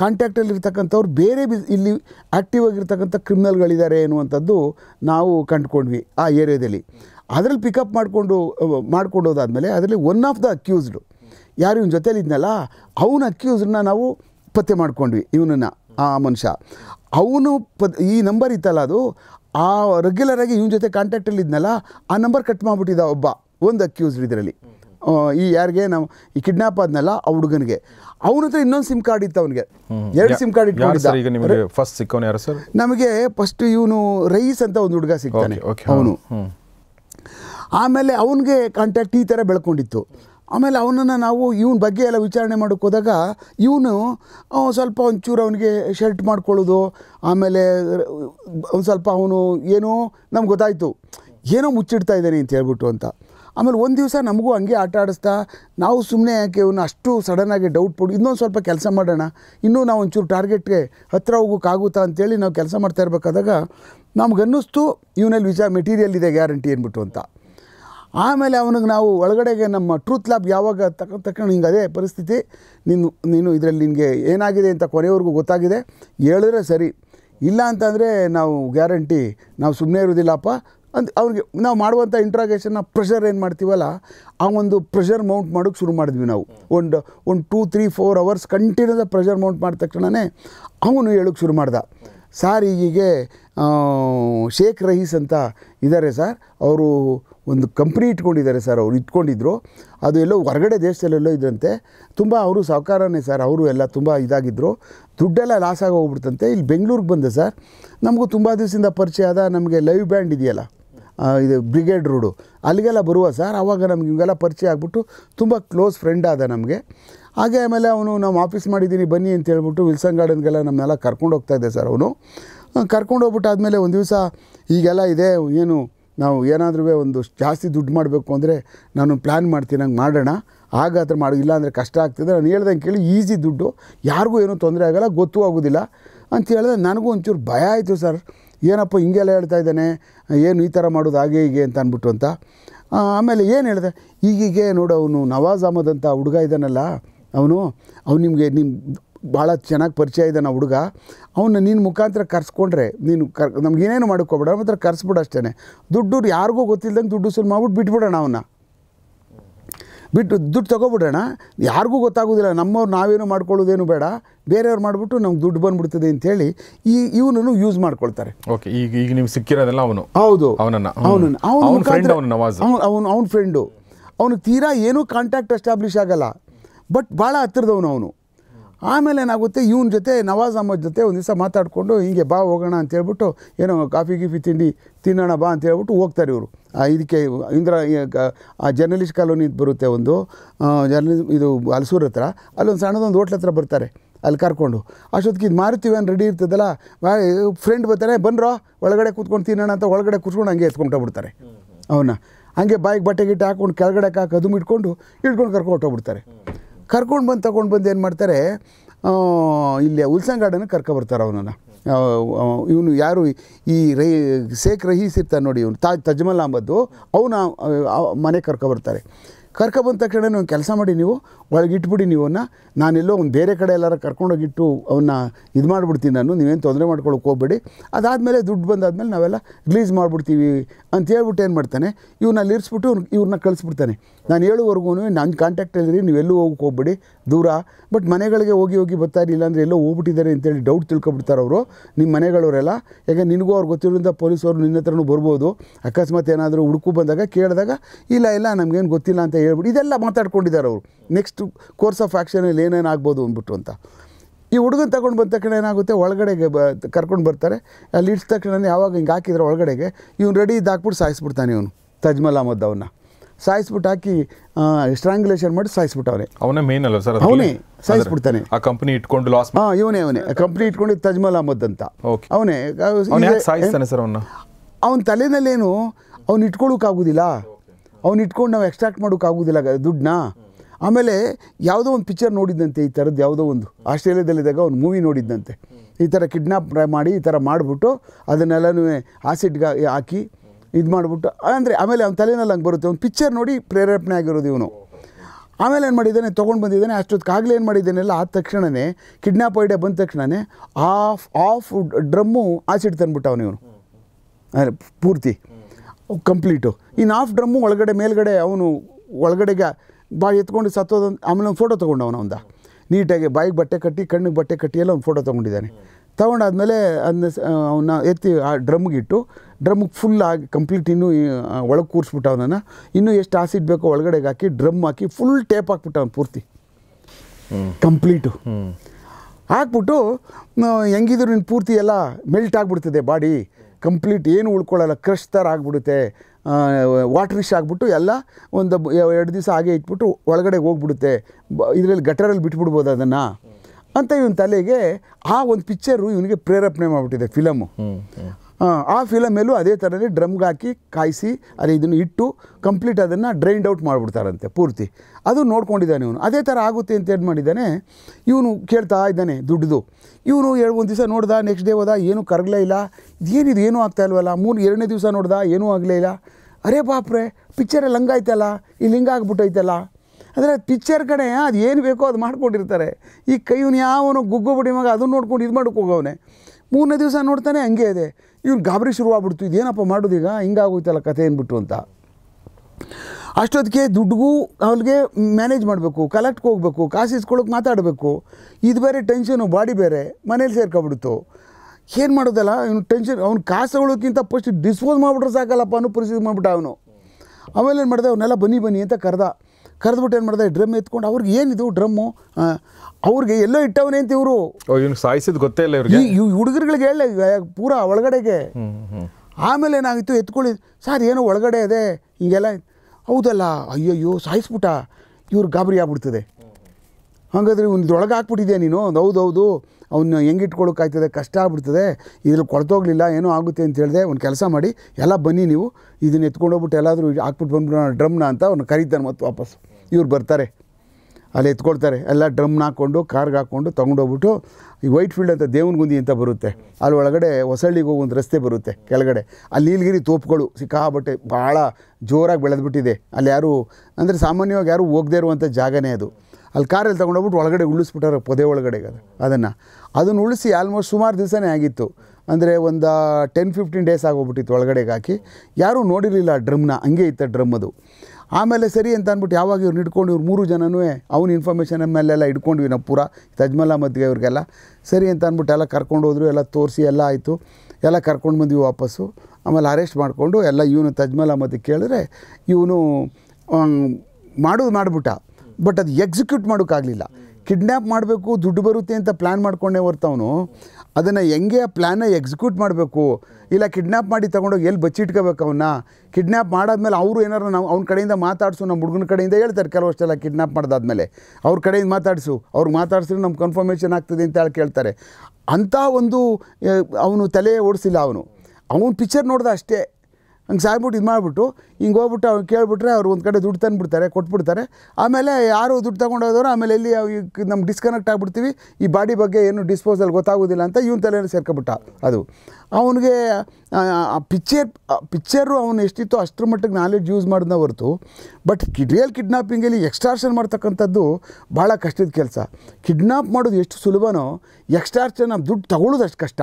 S1: ಕಾಂಟ್ಯಾಕ್ಟಲ್ಲಿರ್ತಕ್ಕಂಥವ್ರು ಬೇರೆ ಬಿ, ಇಲ್ಲಿ ಆ್ಯಕ್ಟಿವ್ ಆಗಿರ್ತಕ್ಕಂಥ ಕ್ರಿಮಿನಲ್ಗಳಿದ್ದಾರೆ ಅನ್ನುವಂಥದ್ದು ನಾವು ಕಂಡುಕೊಂಡ್ವಿ ಆ ಏರಿಯಾದಲ್ಲಿ. ಅದರಲ್ಲಿ ಪಿಕಪ್ ಮಾಡಿಕೊಂಡು ಮಾಡ್ಕೊಂಡು ಹೋದಾದ್ಮೇಲೆ ಅದರಲ್ಲಿ ಒನ್ ಆಫ್ ದ ಅಕ್ಯೂಸ್ಡು ಯಾರು, ಇವನ ಜೊತೇಲಿ ಇದ್ನಲ್ಲ, ಅವನ ಅಕ್ಯೂಸ್ಡನ್ನ ನಾವು ಪತ್ತೆ ಮಾಡ್ಕೊಂಡ್ವಿ, ಇವನನ್ನು, ಆ ಮನುಷ್ಯ. ಅವನು ಪ ಈ ನಂಬರ್ ಇತ್ತಲ್ಲ ಅದು, ಆ ರೆಗ್ಯುಲರಾಗಿ ಇವನ ಜೊತೆ ಕಾಂಟ್ಯಾಕ್ಟಲ್ಲಿ ಇದ್ನಲ್ಲ, ಆ ನಂಬರ್ ಕಟ್ ಮಾಡಿಬಿಟ್ಟಿದ್ದ ಒಬ್ಬ, ಒಂದು ಅಕ್ಯೂಸ್ಡ್ ಇದರಲ್ಲಿ. ಈ ಯಾರಿಗೆ ನಾವು ಈ ಕಿಡ್ನಾಪ್ ಆದ್ನಲ್ಲ ಆ ಹುಡುಗನಿಗೆ. ಅವನ ಹತ್ರ ಇನ್ನೊಂದು ಸಿಮ್ ಕಾರ್ಡ್ ಇತ್ತು ಅವನಿಗೆ. ಎರಡು ಸಿಮ್ ಕಾರ್ಡ್ ಇಟ್ಕೊಂಡಿದ್ದ.
S2: ನಿಮಗೆ ಫಸ್ಟ್ ಸಿಕ್ಕವನು ಯಾರು ಸರ್?
S1: ನಮಗೆ ಫಸ್ಟ್ ಇವನು ರೈಸ್ ಅಂತ ಒಂದು ಹುಡುಗ ಸಿಗ್ತಾನೆ. ಅವನು. ಆಮೇಲೆ ಅವನಿಗೆ ಕಾಂಟ್ಯಾಕ್ಟ್ ಈ ಥರ ಬೆಳ್ಕೊಂಡಿತ್ತು. ಆಮೇಲೆ ಅವನನ್ನು ನಾವು ಇವನ ಬಗ್ಗೆ ಎಲ್ಲ ವಿಚಾರಣೆ ಮಾಡೋಕ್ಕೆ ಹೋದಾಗ ಇವನು ಸ್ವಲ್ಪ ಒಂಚೂರು ಅವನಿಗೆ ಶರ್ಟ್ ಮಾಡ್ಕೊಳ್ಳೋದು ಆಮೇಲೆ ಒಂದು ಸ್ವಲ್ಪ ಅವನು ಏನೋ ನಮ್ಗೆ ಗೊತ್ತಾಯಿತು. ಏನೋ ಮುಚ್ಚಿಡ್ತಾ ಇದ್ದಾನೆ ಅಂತ ಹೇಳ್ಬಿಟ್ಟು ಅಂತ. ಆಮೇಲೆ ಒಂದು ದಿವಸ ನಮಗೂ ಹಂಗೆ ಆಟ ಆಡಿಸ್ತಾ, ನಾವು ಸುಮ್ಮನೆ ಯಾಕೆ ಇವನು ಅಷ್ಟು ಸಡನ್ನಾಗಿ ಡೌಟ್ ಪಡು, ಇನ್ನೊಂದು ಸ್ವಲ್ಪ ಕೆಲಸ ಮಾಡೋಣ, ಇನ್ನೂ ನಾವು ಒಂಚೂರು ಟಾರ್ಗೆಟ್ಗೆ ಹತ್ತಿರ ಹೋಗೋಕ್ಕಾಗುತ್ತಾ ಅಂತೇಳಿ ನಾವು ಕೆಲಸ ಮಾಡ್ತಾ ಇರಬೇಕಾದಾಗ ನಮ್ಗನ್ನಿಸ್ತು ಇವನಲ್ಲಿ ವಿಚಾರ ಮೆಟೀರಿಯಲ್ ಇದೆ ಗ್ಯಾರಂಟಿ ಅಂದ್ಬಿಟ್ಟು ಅಂತ. ಆಮೇಲೆ ಅವನಿಗೆ ನಾವು ಒಳಗಡೆಗೆ ನಮ್ಮ ಟ್ರೂತ್ ಲ್ಯಾಬ್ ಯಾವಾಗ ತಕ ತಕೊಂಡು ಹಿಂಗೆ ಅದೇ ಪರಿಸ್ಥಿತಿ, ನೀನು ನೀನು ಇದರಲ್ಲಿ ನಿನಗೆ ಏನಾಗಿದೆ ಅಂತ ಕೊನೆಯವರೆಗೂ ಗೊತ್ತಾಗಿದೆ, ಹೇಳಿದ್ರೆ ಸರಿ. ಇಲ್ಲ ಅಂತಂದರೆ ನಾವು ಗ್ಯಾರಂಟಿ ನಾವು ಸುಮ್ಮನೆ ಇರೋದಿಲ್ಲಪ್ಪ ಅಂತ ಅವ್ರಿಗೆ ನಾವು ಮಾಡುವಂಥ ಇಂಟ್ರಾಗೇಷನ್ನ ಪ್ರೆಷರ್ ಏನು ಮಾಡ್ತೀವಲ್ಲ ಆ ಒಂದು ಪ್ರೆಷರ್ ಮೌಂಟ್ ಮಾಡೋಕ್ಕೆ ಶುರು ಮಾಡಿದ್ವಿ ನಾವು. ಒಂದು ಒಂದು two three four hours continuous pressure mount ಮಾಡಿದ ತಕ್ಷಣವೇ ಅವನು ಹೇಳೋಕ್ಕೆ ಶುರು ಮಾಡ್ದ. ಸಾರ್ ಆ, ಶೇಖ್ ರಹೀಸ್ ಅಂತ ಇದ್ದಾರೆ ಸರ್ ಅವರು ಒಂದು ಕಂಪ್ನಿ ಇಟ್ಕೊಂಡಿದ್ದಾರೆ ಸರ್ ಅವರು ಇಟ್ಕೊಂಡಿದ್ರು. ಅದು ಎಲ್ಲೋ ಹೊರಗಡೆ ದೇಶದಲ್ಲೆಲ್ಲೋ ಇದ್ರಂತೆ. ತುಂಬ ಅವರು ಸಹಕಾರನೇ ಸರ್ ಅವರು ಎಲ್ಲ ತುಂಬ ಇದಾಗಿದ್ದರು ದುಡ್ಡೆಲ್ಲ ಲಾಸ್ ಆಗಿ ಹೋಗ್ಬಿಡ್ತಂತೆ. ಇಲ್ಲಿ ಬೆಂಗಳೂರಿಗೆ ಬಂದೆ ಸರ್ ನಮಗೂ ತುಂಬ ದಿವಸದಿಂದ ಪರಿಚಯ ಆದ. ನಮಗೆ ಲೈವ್ ಬ್ಯಾಂಡ್ ಇದೆಯಲ್ಲ. ಇದು ಬ್ರಿಗೇಡ್ ರೋಡು. ಅಲ್ಲಿಗೆಲ್ಲ ಬರುವ ಸರ್ ಆವಾಗ ನಮ್ಗೆ ಹಿಂಗೆಲ್ಲ ಪರಿಚಯ ಆಗಿಬಿಟ್ಟು ತುಂಬ ಕ್ಲೋಸ್ ಫ್ರೆಂಡ್ ಆದ ನಮಗೆ. ಹಾಗೆ ಆಮೇಲೆ ಅವನು, ನಾವು ಆಫೀಸ್ ಮಾಡಿದ್ದೀನಿ ಬನ್ನಿ ಅಂತ ಹೇಳ್ಬಿಟ್ಟು ವಿಲ್ಸನ್ ಗಾರ್ಡನ್ಗೆಲ್ಲ ನಮ್ಮನ್ನೆಲ್ಲ ಕರ್ಕೊಂಡು ಹೋಗ್ತಾ ಇದ್ದೆ ಸರ್ ಅವನು. ಕರ್ಕೊಂಡು ಹೋಗ್ಬಿಟ್ಟು ಆದಮೇಲೆ ಒಂದು ದಿವಸ ಈಗೆಲ್ಲ ಇದೆ, ಏನು, ನಾವು ಏನಾದರೂ ಒಂದು ಜಾಸ್ತಿ ದುಡ್ಡು ಮಾಡಬೇಕು ಅಂದರೆ ನಾನು ಪ್ಲ್ಯಾನ್ ಮಾಡ್ತೀನಿ ಹಂಗೆ ಮಾಡೋಣ. ಆಗ ಹತ್ರ ಮಾಡಿ, ಇಲ್ಲ ಅಂದರೆ ಕಷ್ಟ ಆಗ್ತದೆ. ನಾನು ಹೇಳ್ದಂಗೆ ಕೇಳಿ, ಈಸಿ ದುಡ್ಡು. ಯಾರಿಗೂ ಏನೂ ತೊಂದರೆ ಆಗೋಲ್ಲ, ಗೊತ್ತೂ ಆಗೋದಿಲ್ಲ. ಅಂತ ಹೇಳಿದ್ರೆ ನನಗೂ ಒಂಚೂರು ಭಯ ಆಯಿತು ಸರ್. ಏನಪ್ಪ ಹಿಂಗೆಲ್ಲ ಹೇಳ್ತಾ ಇದ್ದಾನೆ, ಏನು ಈ ಥರ ಮಾಡೋದು ಹಾಗೆ ಹೀಗೆ ಅಂತ ಅಂದ್ಬಿಟ್ಟು ಅಂತ. ಆಮೇಲೆ ಏನು ಹೇಳಿದೆ? ಈಗೀಗೆ ನೋಡು ಅವನು ನವಾಜ್ ಅಹಮದ್ ಅಂತ ಹುಡುಗ ಇದ್ದಾನಲ್ಲ, ಅವನು, ಅವ್ನು ನಿಮಗೆ ನಿಮ್ಮ ಭಾಳ ಚೆನ್ನಾಗಿ ಪರಿಚಯ ಇದ್ದಾನೆ ಹುಡುಗ. ಅವನ್ನ ನಿನ್ನ ಮುಖಾಂತರ ಕರ್ಸ್ಕೊಂಡ್ರೆ, ನೀನು ಕರ್ ನಮ್ಗೇನೇನು ಮಾಡೋಕ್ಕೋಗ್ಬೇಡ ಮಾತ್ರ ಕರ್ಸ್ಬಿಡು ಅಷ್ಟೇ ದುಡ್ಡು ಯಾರಿಗೂ ಗೊತ್ತಿಲ್ದಂಗೆ ದುಡ್ಡು ಸುಲ್ ಮಾಡ್ಬಿಟ್ಟು ಬಿಟ್ಬಿಡೋಣ ಅವನ್ನ ಬಿಟ್ಟು ದುಡ್ಡು ತೊಗೊಬಿಡೋಣ. ಯಾರಿಗೂ ಗೊತ್ತಾಗೋದಿಲ್ಲ ನಮ್ಮವ್ರು ನಾವೇನು ಮಾಡ್ಕೊಳ್ಳೋದೇನು ಬೇಡ. ಬೇರೆಯವ್ರು ಮಾಡಿಬಿಟ್ಟು ನಮ್ಗೆ ದುಡ್ಡು ಬಂದ್ಬಿಡ್ತದೆ ಅಂತೇಳಿ ಈ ಇವನನ್ನು ಯೂಸ್ ಮಾಡ್ಕೊಳ್ತಾರೆ.
S2: ಓಕೆ ಈಗ ಈಗ ನೀವು ಸಿಕ್ಕಿರೋದೆಲ್ಲ ಅವನು.
S1: ಹೌದು.
S2: ಅವನನ್ನು. ಅವನನ್ನು
S1: ಅವನನ್ನ.
S2: ಅವ್ನ ಫ್ರೆಂಡ್ ಅವನು ನವಾಜ್.
S1: ಅವನು ಅವನ ಅವ್ನ ಫ್ರೆಂಡು ಅವನು ತೀರಾ ಏನೂ ಕಾಂಟ್ಯಾಕ್ಟ್ ಎಸ್ಟಾಬ್ಲಿಷ್ ಆಗಲ್ಲ. ಬಟ್ ಭಾಳ ಹತ್ತಿರದವನು ಅವನು. ಆಮೇಲೆ ಏನಾಗುತ್ತೆ ಇವನ ಜೊತೆ, ನವಾಜ್ ಅಹಮದ್ ಜೊತೆ ಒಂದು ದಿವಸ ಮಾತಾಡಿಕೊಂಡು, ಹಿಂಗೆ ಬಾ, ಹೋಗೋಣ ಅಂತ ಹೇಳ್ಬಿಟ್ಟು, ಏನೋ ಕಾಫಿ, ಗೀಫಿ ತಿಂಡಿ, ತಿನ್ನೋಣ ಬಾ ಅಂತ ಹೇಳ್ಬಿಟ್ಟು ಹೋಗ್ತಾರೆ ಇವರು. ಇದಕ್ಕೆ ಇಂದ್ರ ಆ ಜರ್ನಲಿಸ್ಟ್ ಕಾಲೋನಿ ಬರುತ್ತೆ ಒಂದು. ಜರ್ನಲಿಸ್, ಇದು ಹಲಸೂರ್ ಹತ್ರ. ಅಲ್ಲೊಂದು ಸಣ್ಣದೊಂದು ಹೋಟ್ಲ್ ಹತ್ರ ಬರ್ತಾರೆ, ಅಲ್ಲಿ ಕರ್ಕೊಂಡು. ಅಷ್ಟೊತ್ತಿಗೆ ಇದು ಮಾರುತ್ತೀವಿ ರೆಡಿ ಇರ್ತದಲ್ಲ ಫ್ರೆಂಡ್ ಬರ್ತಾನೆ ಬನ್ರೋ ಒಳಗಡೆ ಕೂತ್ಕೊಂಡು ತಿನ್ನೋಣ ಅಂತ ಒಳಗಡೆ ಕೂತ್ಕೊಂಡು ಹಂಗೆ ಎತ್ಕೊಂಡೋಗ್ಬಿಡ್ತಾರೆ ಅವನ್ನ. ಹಂಗೆ ಬಾಯಿಗೆ ಬಟ್ಟೆ ಗಿಟ್ಟೆ ಹಾಕ್ಕೊಂಡು ಕೆಳಗಡೆ ಹಾಕಿ ಅದು ಇಟ್ಕೊಂಡು ಇಟ್ಕೊಂಡು ಕರ್ಕೊಂಡು ಹೊಟ್ಟೋಗ್ಬಿಡ್ತಾರೆ ಕರ್ಕೊಂಡು ಬಂದು ತಗೊಂಡು ಬಂದು ಏನು ಮಾಡ್ತಾರೆ ಇಲ್ಲಿ ಉಲ್ಸನ್ ಗಾರ್ಡನ್ ಕರ್ಕೊಬರ್ತಾರೆ ಅವನನ್ನು. ಇವನು ಯಾರು ಈ ರೈ, ಶೇಖ್ ರಹೀಸ್ ಇರ್ತಾನೆ ನೋಡಿ ಇವನು ತಾಜ್ ತಜ್ಮಲ್ ಅಹಮದ್ದು ಅವನ ಮನೆ ಕರ್ಕೊಬರ್ತಾರೆ ಕರ್ಕೊಬಂದ ತಕ್ಷಣ ಒಂದು ಕೆಲಸ ಮಾಡಿ ನೀವು, ಒಳಗೆ ಇಟ್ಬಿಡಿ ನೀವು ನಾನೆಲ್ಲೋ ಒಂದು ಬೇರೆ ಕಡೆ ಎಲ್ಲಾರು ಕರ್ಕೊಂಡೋಗಿಟ್ಟು ಅವನ್ನ ಇದು ಮಾಡಿಬಿಡ್ತೀನಿ ನಾನು, ನೀವೇನು ತೊಂದರೆ ಮಾಡ್ಕೊಳಕ್ಕೆ ಹೋಗ್ಬೇಡಿ. ಅದಾದಮೇಲೆ ದುಡ್ಡು ಬಂದಾದಮೇಲೆ ನಾವೆಲ್ಲ ರಿಲೀಸ್ ಮಾಡಿಬಿಡ್ತೀವಿ ಅಂತ ಹೇಳ್ಬಿಟ್ಟು ಏನು ಮಾಡ್ತಾನೆ, ಇವ್ನ ಅಲ್ಲಿ ಇರಿಸ್ಬಿಟ್ಟು ಇವ್ರನ್ನ ಕಳಿಸ್ಬಿಡ್ತಾನೆ. ನಾನು ಹೇಳುವವರೆಗೂ ನನ್ನ ಕಾಂಟ್ಯಾಕ್ಟಲ್ಲಿರಿ ನೀವೆಲ್ಲೂ ಹೋಗಕ್ಕೆ ಹೋಗ್ಬೇಡಿ, ದೂರ. ಬಟ್ ಮನೆಗಳಿಗೆ ಹೋಗಿ ಹೋಗಿ ಬರ್ತಾರೆ ಅಂದರೆ ಎಲ್ಲೋ ಹೋಗ್ಬಿಟ್ಟಿದ್ದಾರೆ ಅಂತೇಳಿ ಡೌಟ್ ತಿಳ್ಕೊಬಿಡ್ತಾರೆ ಅವರು. ನಿಮ್ಮ ಮನೆಗಳವರೆಲ್ಲ. ಯಾಕೆ ನಿನಗೂ ಅವ್ರು ಗೊತ್ತಿರೋದ್ರಿಂದ ಪೊಲೀಸವರು ನಿನ್ನ ಹತ್ರನೂ ಬರ್ಬೋದು. ಅಕಸ್ಮಾತ್ ಏನಾದರೂ ಹುಡುಕು ಬಂದಾಗ ಕೇಳಿದಾಗ, ಇಲ್ಲ ಇಲ್ಲ, ನಮಗೇನು ಗೊತ್ತಿಲ್ಲ ಅಂತ ಹೇಳ್ಬಿಟ್ಟು ಇದೆಲ್ಲ ಮಾತಾಡ್ಕೊಂಡಿದ್ದಾರೆ ಅವರು. ನೆಕ್ಸ್ಟ್ ಕೋರ್ಸ್ ಆಫ್ ಆ್ಯಕ್ಷನಲ್ಲಿ ಏನೇನು ಆಗ್ಬೋದು ಅಂದ್ಬಿಟ್ಟು ಅಂತ. ಈ ಹುಡುಗನ ತಗೊಂಡು ಬಂದ ತಕ್ಷಣ ಏನಾಗುತ್ತೆ? ಒಳಗಡೆಗೆ ಬ ಕರ್ಕೊಂಡು ಬರ್ತಾರೆ. ಅಲ್ಲಿ ಇಟ್ಟ ತಕ್ಷಣ ಯಾವಾಗ ಹಿಂಗೆ ಹಾಕಿದ್ರೆ ಒಳಗಡೆಗೆ ಇವ್ನು ರೆಡಿ ಹಾಕ್ಬಿಟ್ಟು ಸಾಯಿಸ್ಬಿಡ್ತಾನೆ ಇವನು ತಜ್ಮಲ್ ಅಹಮದ್ ಅವನ್ನ ಸಾಯಿಸ್ಬಿಟ್ಟು ಹಾಕಿ ಸ್ಟ್ರಾಂಗ್ಯುಲೇಷನ್ ಮಾಡಿ ಸಾಯಿಸ್ಬಿಟ್ಟು
S2: ಅವನೇ ಮೇನ್ ಅಲ್ಲ ಸರ್
S1: ಅವನೇ ಸಾಯಿಸ್ಬಿಡ್ತಾನೆ.
S2: ಆ ಕಂಪನಿ ಇಟ್ಕೊಂಡು ಲಾಸ್
S1: ಹಾಂ ಇವನೇ ಅವನೇ ಕಂಪ್ನಿ ಇಟ್ಕೊಂಡು ತಜ್ಮಲ್ ಅಹಮದ್ ಅಂತ. ಅವನೇ
S2: ಸಾಯಿಸ್ತಾನೆ ಸರ್ ಅವನ್ನ?
S1: ಅವನ ತಲೆನಲ್ಲೇನು ಅವ್ನು ಇಟ್ಕೊಳ್ಳೋಕ್ಕಾಗೋದಿಲ್ಲ ಅವ್ನು ಇಟ್ಕೊಂಡು ನಾವು ಎಕ್ಸ್ಟ್ರಾಕ್ಟ್ ಮಾಡೋಕ್ಕಾಗೋದಿಲ್ಲ ದುಡ್ಡನ್ನ. ಆಮೇಲೆ ಯಾವುದೋ ಒಂದು ಪಿಕ್ಚರ್ ನೋಡಿದ್ದಂತೆ ಈ ಥರದ್ದು ಯಾವುದೋ ಒಂದು. ಆಸ್ಟ್ರೇಲಿಯಾದಲ್ಲಿದ್ದಾಗ ಅವ್ನು ಮೂವಿ ನೋಡಿದ್ದಂತೆ ಈ ಥರ ಕಿಡ್ನಾಪ್ ಮಾಡಿ ಈ ಥರ ಮಾಡಿಬಿಟ್ಟು ಅದನ್ನೆಲ್ಲನೂ ಆಸಿಡ್ಗೆ ಹಾಕಿ ಇದು ಮಾಡಿಬಿಟ್ಟು, ಅಂದರೆ ಆಮೇಲೆ ಅವ್ನ ತಲೆನಲ್ಲಿ ಹಂಗೆ ಬರುತ್ತೆ. ಒಂದು ಪಿಕ್ಚರ್ ನೋಡಿ ಪ್ರೇರೇಪಣೆ ಆಗಿರೋದು ಇವನು. ಆಮೇಲೆ ಏನು ಮಾಡಿದ್ದಾನೆ? ತೊಗೊಂಡು ಬಂದಿದ್ದಾನೆ. ಅಷ್ಟೊತ್ತಿಗಾಗಲೇ ಏನು ಮಾಡಿದ್ದಾನೆಲ್ಲ ಆದ ತಕ್ಷಣವೇ ಕಿಡ್ನಾಪ್ ಐಡಿಯಾ ಬಂದ ತಕ್ಷಣವೇ ಆಫ್ ಆಫ್ ಡ್ರಮ್ಮು ಆಸಿಡ್ ತಂದ್ಬಿಟ್ಟವನು ಇವನು. ಅಂದ್ರೆ ಪೂರ್ತಿ. ಕಂಪ್ಲೀಟು. ಇನ್ನು ಆಫ್ ಡ್ರಮ್ಮು ಒಳಗಡೆ ಮೇಲ್ಗಡೆ ಅವನು ಒಳಗಡೆಗೆ ಬಾಯಿ ಎತ್ಕೊಂಡು ಸತ್ತೋದ ಆಮೇಲೆ ಒಂದು ಫೋಟೋ ತೊಗೊಂಡು ಅವನ ನೀಟಾಗಿ ಬಾಯಿಗೆ ಬಟ್ಟೆ ಕಟ್ಟಿ ಕಣ್ಣಿಗೆ ಬಟ್ಟೆ ಕಟ್ಟಿ ಎಲ್ಲ ಒಂದು ಫೋಟೋ ತೊಗೊಂಡಿದ್ದಾನೆ. ತೊಗೊಂಡಾದ್ಮೇಲೆ ಅದನ್ನ ಅವನ್ನ ಎತ್ತಿ ಆ ಡ್ರಮ್ಗಿಟ್ಟು ಡ್ರಮ್ಗೆ ಫುಲ್ ಆಗಿ ಕಂಪ್ಲೀಟ್ ಇನ್ನೂ ಒಳಗೆ ಕೂರಿಸ್ಬಿಟ್ಟು ಅವನನ್ನು. ಇನ್ನೂ ಎಷ್ಟು ಆಸಿಡ್ ಬೇಕೋ ಒಳಗಡೆಗೆ ಹಾಕಿ ಡ್ರಮ್ ಹಾಕಿ ಫುಲ್ ಟೇಪ್ ಹಾಕ್ಬಿಟ್ಟು ಅವ್ನು ಪೂರ್ತಿ. ಕಂಪ್ಲೀಟು ಹಾಕ್ಬಿಟ್ಟು ಹೆಂಗಿದ್ರು ನಿನ್ನ ಪೂರ್ತಿ ಎಲ್ಲ ಮೆಲ್ಟ್ ಆಗಿಬಿಡ್ತದೆ ಬಾಡಿ ಕಂಪ್ಲೀಟ್ ಏನು ಉಳ್ಕೊಳ್ಳಲ್ಲ ಕ್ರಶ್ ಥರ ಆಗಿಬಿಡುತ್ತೆ. ವಾಟ್ರಿಶ್ ಆಗಿಬಿಟ್ಟು ಎಲ್ಲ ಒಂದು ಎರಡು ದಿವಸ ಹಾಗೆ ಇಟ್ಬಿಟ್ಟು ಒಳಗಡೆ ಹೋಗ್ಬಿಡುತ್ತೆ. ಬ ಇದರಲ್ಲಿ ಗಟರಲ್ಲಿ ಬಿಟ್ಬಿಡ್ಬೋದು ಅದನ್ನು. ಅಂತ ಇವನ ತಲೆಗೆ ಆ ಒಂದು ಪಿಕ್ಚರು ಇವನಿಗೆ ಪ್ರೇರೇಪಣೆ ಮಾಡಿಬಿಟ್ಟಿದೆ ಫಿಲಮು. ಆ, ಫಿಲಮೇಲೂ ಅದೇ ಥರನೇ ಡ್ರಮ್ಗೆ ಹಾಕಿ ಕಾಯಿಸಿ ಅದೇ ಇದನ್ನು ಇಟ್ಟು ಕಂಪ್ಲೀಟ್ ಅದನ್ನು ಡ್ರೈನ್ಡ್ ಔಟ್ ಮಾಡಿಬಿಡ್ತಾರಂತೆ ಪೂರ್ತಿ. ಅದು ನೋಡ್ಕೊಂಡಿದ್ದಾನೆ ಇವನು. ಅದೇ ಥರ ಆಗುತ್ತೆ ಅಂತ ಏನು ಮಾಡಿದ್ದಾನೆ ಇವನು ಕೇಳ್ತಾ ಇದ್ದಾನೆ ದುಡ್ಡು ಇವನು ಎರಡು ಒಂದು ದಿವಸ ನೋಡ್ದ ನೆಕ್ಸ್ಟ್ ಡೇ ಹೋದ ಏನೂ ಕರಗಲೇ ಇಲ್ಲ. ಇದೇನಿದು ಏನೂ ಆಗ್ತಾ ಇಲ್ವಲ್ಲ? ಮೂರು ಎರಡನೇ ದಿವಸ ನೋಡ್ದ ಏನೂ ಆಗಲೇ ಇಲ್ಲ. ಅರೇ ಬಾಪ್ರೆ ಪಿಕ್ಚರಲ್ಲಿ ಹಂಗಾಯ್ತಲ್ಲ? ಇಲ್ಲಿ ಹಿಂಗಾಗ್ಬಿಟ್ಟೈತಲ್ಲ ಅಂದರೆ ಪಿಕ್ಚರ್ ಕಡೆ ಅದು ಏನು ಬೇಕೋ ಅದು ಮಾಡ್ಕೊಂಡಿರ್ತಾರೆ. ಈ ಕೈವನು ಯಾವನು ಗುಗ್ಗು ಬಿಡಿ ಮಗ ಅದನ್ನು ನೋಡ್ಕೊಂಡು ಇದು ಮಾಡೋಕೆ ಹೋಗವನೆ. ಮೂರನೇ ದಿವಸ ನೋಡ್ತಾನೆ ಹಂಗೆ ಇದೆ. ಇವ್ನು ಗಾಬರಿ ಶುರುವಾಗ್ಬಿಡ್ತು. ಇದೇನಪ್ಪ ಮಾಡೋದೀಗ? ಹಿಂಗಾಗೋಯ್ತಲ್ಲ ಕತೆ ಅಂದ್ಬಿಟ್ಟು ಅಂತ. ಅಷ್ಟೊತ್ತಿಗೆ ದುಡ್ಡಿಗೂ ಅವ್ರಿಗೆ ಮ್ಯಾನೇಜ್ ಮಾಡಬೇಕು ಕಲೆಕ್ಟ್ಗೆ ಹೋಗ್ಬೇಕು, ಕಾಸು ಇಸ್ಕೊಳ್ಳೋಕೆ ಮಾತಾಡಬೇಕು. ಇದು ಬೇರೆ ಟೆನ್ಷನು ಬಾಡಿ ಬೇರೆ, ಮನೇಲಿ ಸೇರ್ಕೊಬಿಡ್ತು. ಏನು ಮಾಡೋದಲ್ಲ? ಇವ್ನು ಟೆನ್ಷನ್ ಅವ್ನು ಕಾಸು ತಗೊಳ್ಳೋಕ್ಕಿಂತ ಫಸ್ಟ್ ಡಿಸ್ಪೋಸ್ ಮಾಡಿಬಿಟ್ರೆ ಸಾಕಲ್ಲಪ್ಪ ಅನ್ನೋ ಪರಿಸ್ಥಿತಿ ಮಾಡಿಬಿಟ್ಟ ಅವನು. ಆಮೇಲೆ ಏನು ಮಾಡಿದೆ? ಅವನ್ನೆಲ್ಲ ಬನ್ನಿ ಬನ್ನಿ ಅಂತ ಕರೆದ. ಕರೆದ್ಬಿಟ್ಟು ಏನು ಮಾಡಿದೆ? ಡ್ರಮ್ ಎತ್ಕೊಂಡು ಅವ್ರಿಗೆ ಏನಿದು ಡ್ರಮ್ಮು? ಅವ್ರಿಗೆ ಎಲ್ಲೋ ಇಟ್ಟವನೇ ಅಂತ ಇವರು?
S2: ಸಾಯಿಸಿದ ಗೊತ್ತೇ ಇಲ್ಲ ಇವ್ರಿಗೆ.
S1: ಈ ಹುಡುಗರುಗಳಿಗೆ ಹೇಳ ಪೂರಾ ಒಳಗಡೆಗೆ. ಆಮೇಲೆ ಏನಾಗಿತ್ತು? ಎತ್ಕೊಳ್ಳಿ. ಸರ್ ಏನೋ ಒಳಗಡೆ ಇದೆ. ಹಿಂಗೆಲ್ಲ ಹೌದಲ್ಲ. ಅಯ್ಯಯ್ಯೋ ಸಾಯಿಸ್ಬಿಟ್ಟ. ಇವ್ರು ಗಾಬರಿ ಆಗ್ಬಿಡ್ತದೆ. ಹಾಗಾದ್ರೆ ಒಂದು ಒಳಗೆ ಹಾಕ್ಬಿಟ್ಟಿದ್ಯಾ ನೀನು? ಹೌದು ಹೌದು. ಅವನ್ನ ಹೆಂಗೆ ಇಟ್ಕೊಳ್ಳೋಕ್ಕಾಗ್ತದೆ ಕಷ್ಟ ಆಗ್ಬಿಡ್ತದೆ. ಇದ್ರಲ್ಲಿ ಕೊಳ್ತೋಗ್ಲಿಲ್ಲ ಏನೋ ಆಗುತ್ತೆ ಅಂತ ಹೇಳಿದೆ. ಒಂದು ಕೆಲಸ ಮಾಡಿ ಎಲ್ಲ ಬನ್ನಿ ನೀವು. ಇದನ್ನ ಎತ್ಕೊಂಡು ಹೋಗ್ಬಿಟ್ಟು ಎಲ್ಲಾದರೂ ಹಾಕ್ಬಿಟ್ಟು ಬಂದ್ಬಿಡೋಣ ಡ್ರಮ್ನ ಅಂತ ಅವ್ನು ಕರೀತಾನೆ ಮತ್ತೆ ವಾಪಸ್ ಇವ್ರು ಬರ್ತಾರೆ. ಅಲ್ಲಿ ಎತ್ಕೊಳ್ತಾರೆ. ಎಲ್ಲ ಡ್ರಮ್ನ ಹಾಕ್ಕೊಂಡು, ಕಾರ್ಗೆ ಹಾಕ್ಕೊಂಡು ತೊಗೊಂಡೋಗ್ಬಿಟ್ಟು ಈ ವೈಟ್ ಫೀಲ್ಡ್ ಅಂತ ದೇವನಗುಂದಿ ಅಂತ ಬರುತ್ತೆ. ಅಲ್ಲಿ ಒಳಗಡೆ ಹೊಸಳ್ಳಿಗೆ ಹೋಗೋ ಒಂದು ರಸ್ತೆ ಬರುತ್ತೆ ಕೆಳಗಡೆ. ಅಲ್ಲಿ ನೀಲಗಿರಿ ತೋಪುಗಳು ಸಿಕ್ಕಾಬಟ್ಟೆ ಭಾಳ ಜೋರಾಗಿ ಬೆಳೆದ್ಬಿಟ್ಟಿದೆ. ಅಲ್ಲಿ ಯಾರು, ಅಂದರೆ ಸಾಮಾನ್ಯವಾಗಿ ಯಾರು ಹೋಗದೇ ಇರುವಂಥ ಜಾಗನೇ ಅದು. ಅಲ್ಲಿ ಕಾರಲ್ಲಿ ತೊಗೊಂಡೋಗ್ಬಿಟ್ಟು ಒಳಗಡೆ ಉಳಿಸ್ಬಿಟ್ಟಾರೆ ಪೊದೆ ಒಳಗಡೆ ಅದನ್ನು. ಅದನ್ನು ಉಳಿಸಿ ಆಲ್ಮೋಸ್ಟ್ ಸುಮಾರು ದಿವಸನೇ ಆಗಿತ್ತು. ಅಂದರೆ ಒಂದು ಟೆನ್ ಫಿಫ್ಟೀನ್ ಡೇಸ್ ಆಗೋಗ್ಬಿಟ್ಟಿತ್ತು ಒಳಗಡೆಗೆ ಹಾಕಿ. ಯಾರೂ ನೋಡಿರಲಿಲ್ಲ ಡ್ರಮ್ನ, ಹಂಗೆ ಇತ್ತು ಡ್ರಮ್ ಅದು. ಆಮೇಲೆ ಸರಿ ಅಂತ ಅಂದ್ಬಿಟ್ಟು ಯಾವಾಗ ಇವ್ರು ಹಿಡ್ಕೊಂಡು ಇವ್ರು ಮೂರು ಜನನೂ ಅವ್ನ ಇನ್ಫಾರ್ಮೇಷನ್ ಮೇಲೆಲ್ಲ ಇಟ್ಕೊಂಡ್ವಿ ನಾವು ಪೂರ, ತಜ್ಮಲ ಮದ್ಗೆ ಇವ್ರಿಗೆಲ್ಲ ಸರಿ ಅಂತ ಅಂದ್ಬಿಟ್ಟು ಎಲ್ಲ ಕರ್ಕೊಂಡು ಹೋದ್ರು, ಎಲ್ಲ ತೋರಿಸಿ, ಎಲ್ಲ ಆಯಿತು. ಎಲ್ಲ ಕರ್ಕೊಂಡು ಬಂದ್ವಿ ವಾಪಸ್ಸು. ಆಮೇಲೆ ಅರೆಸ್ಟ್ ಮಾಡಿಕೊಂಡು ಎಲ್ಲ ಇವನು ತಜ್ಮಲ್ ಮದ್ದು ಕೇಳಿದ್ರೆ ಇವನು ಮಾಡೋದು ಮಾಡಿಬಿಟ್ಟ. ಬಟ್ ಅದು ಎಕ್ಸಿಕ್ಯೂಟ್ ಮಾಡೋಕ್ಕಾಗಲಿಲ್ಲ. ಕಿಡ್ನ್ಯಾಪ್ ಮಾಡಬೇಕು, ದುಡ್ಡು ಬರುತ್ತೆ ಅಂತ ಪ್ಲ್ಯಾನ್ ಮಾಡ್ಕೊಂಡೇ ಹೊರ್ತವನು ಅದನ್ನು ಹೆಂಗೆ ಆ ಪ್ಲ್ಯಾನ ಎಕ್ಸಿಕ್ಯೂಟ್ ಮಾಡಬೇಕು? ಇಲ್ಲ ಕಿಡ್ನ್ಯಾಪ್ ಮಾಡಿ ತೊಗೊಂಡೋಗಿ ಎಲ್ಲಿ ಬಚ್ಚಿಟ್ಕೋಬೇಕು ಅವನ್ನ ಕಿಡ್ನ್ಯಾಪ್ ಮಾಡಾದ್ಮೇಲೆ ಅವರು ಏನಾರು ನಾವು ಅವ್ನ ಕಡೆಯಿಂದ ಮಾತಾಡಿಸು ನಮ್ಮ ಹುಡುಗನ ಕಡೆಯಿಂದ ಹೇಳ್ತಾರೆ ಕೆಲವಷ್ಟೆಲ್ಲ ಕಿಡ್ನ್ಯಾಪ್ ಮಾಡಿದಾದ್ಮೇಲೆ. ಅವ್ರ ಕಡೆಯಿಂದ ಮಾತಾಡಿಸು ಅವ್ರಿಗೆ ಮಾತಾಡಿಸಿದ್ರೆ ನಮ್ಮ ಕನ್ಫರ್ಮೇಷನ್ ಆಗ್ತದೆ ಅಂತ ಹೇಳಿ ಕೇಳ್ತಾರೆ. ಅಂಥ ಒಂದು ಅವನು ತಲೆ ಓಡಿಸಿಲ್ಲ ಅವನು. ಅವನು ಪಿಕ್ಚರ್ ನೋಡಿದ ಅಷ್ಟೇ. ಹಂಗೆ ಸಾಯ್ಬಿಟ್ಟು ಇದು ಮಾಡಿಬಿಟ್ಟು ಹಿಂಗೆ ಹೋಗ್ಬಿಟ್ಟು ಅವ್ರು ಕೇಳ್ಬಿಟ್ರೆ ಅವ್ರು ಒಂದು ಕಡೆ ದುಡ್ಡು ತಂದುಬಿಡ್ತಾರೆ, ಕೊಟ್ಬಿಡ್ತಾರೆ. ಆಮೇಲೆ ಯಾರು ದುಡ್ಡು ತೊಗೊಂಡೋದವರು ಆಮೇಲೆ ಎಲ್ಲಿ ನಮ್ಮ ಡಿಸ್ಕನೆಕ್ಟ್ ಆಗಿಬಿಡ್ತೀವಿ. ಈ ಬಾಡಿ ಬಗ್ಗೆ ಏನು ಡಿಸ್ಪೋಸಲ್ ಗೊತ್ತಾಗೋದಿಲ್ಲ ಅಂತ ಇವನ ತಲೆಯಲ್ಲಿ ಸೇರ್ಕೊಬಿಟ್ಟ ಅದು. ಅವನಿಗೆ ಪಿಕ್ಚರ್ ಪಿಕ್ಚರು ಅವನು ಎಷ್ಟಿತ್ತು ಅಷ್ಟರ ಮಟ್ಟಿಗೆ ನಾಲೆಡ್ಜ್ ಯೂಸ್ ಮಾಡಿದ್ನ ಹೊರತು. ಬಟ್ ರಿಯಲ್ ಕಿಡ್ನಾಪಿಂಗಲ್ಲಿ ಎಕ್ಸ್ಟ್ರಾರ್ಷನ್ ಮಾಡ್ತಕ್ಕಂಥದ್ದು ಭಾಳ ಕಷ್ಟದ ಕೆಲಸ. ಕಿಡ್ನಾಪ್ ಮಾಡೋದು ಎಷ್ಟು ಸುಲಭನೋ ಎಕ್ಸ್ಟ್ರಾರ್ಷನ್ ದುಡ್ಡು ತಗೊಳ್ಳೋದು ಅಷ್ಟು ಕಷ್ಟ.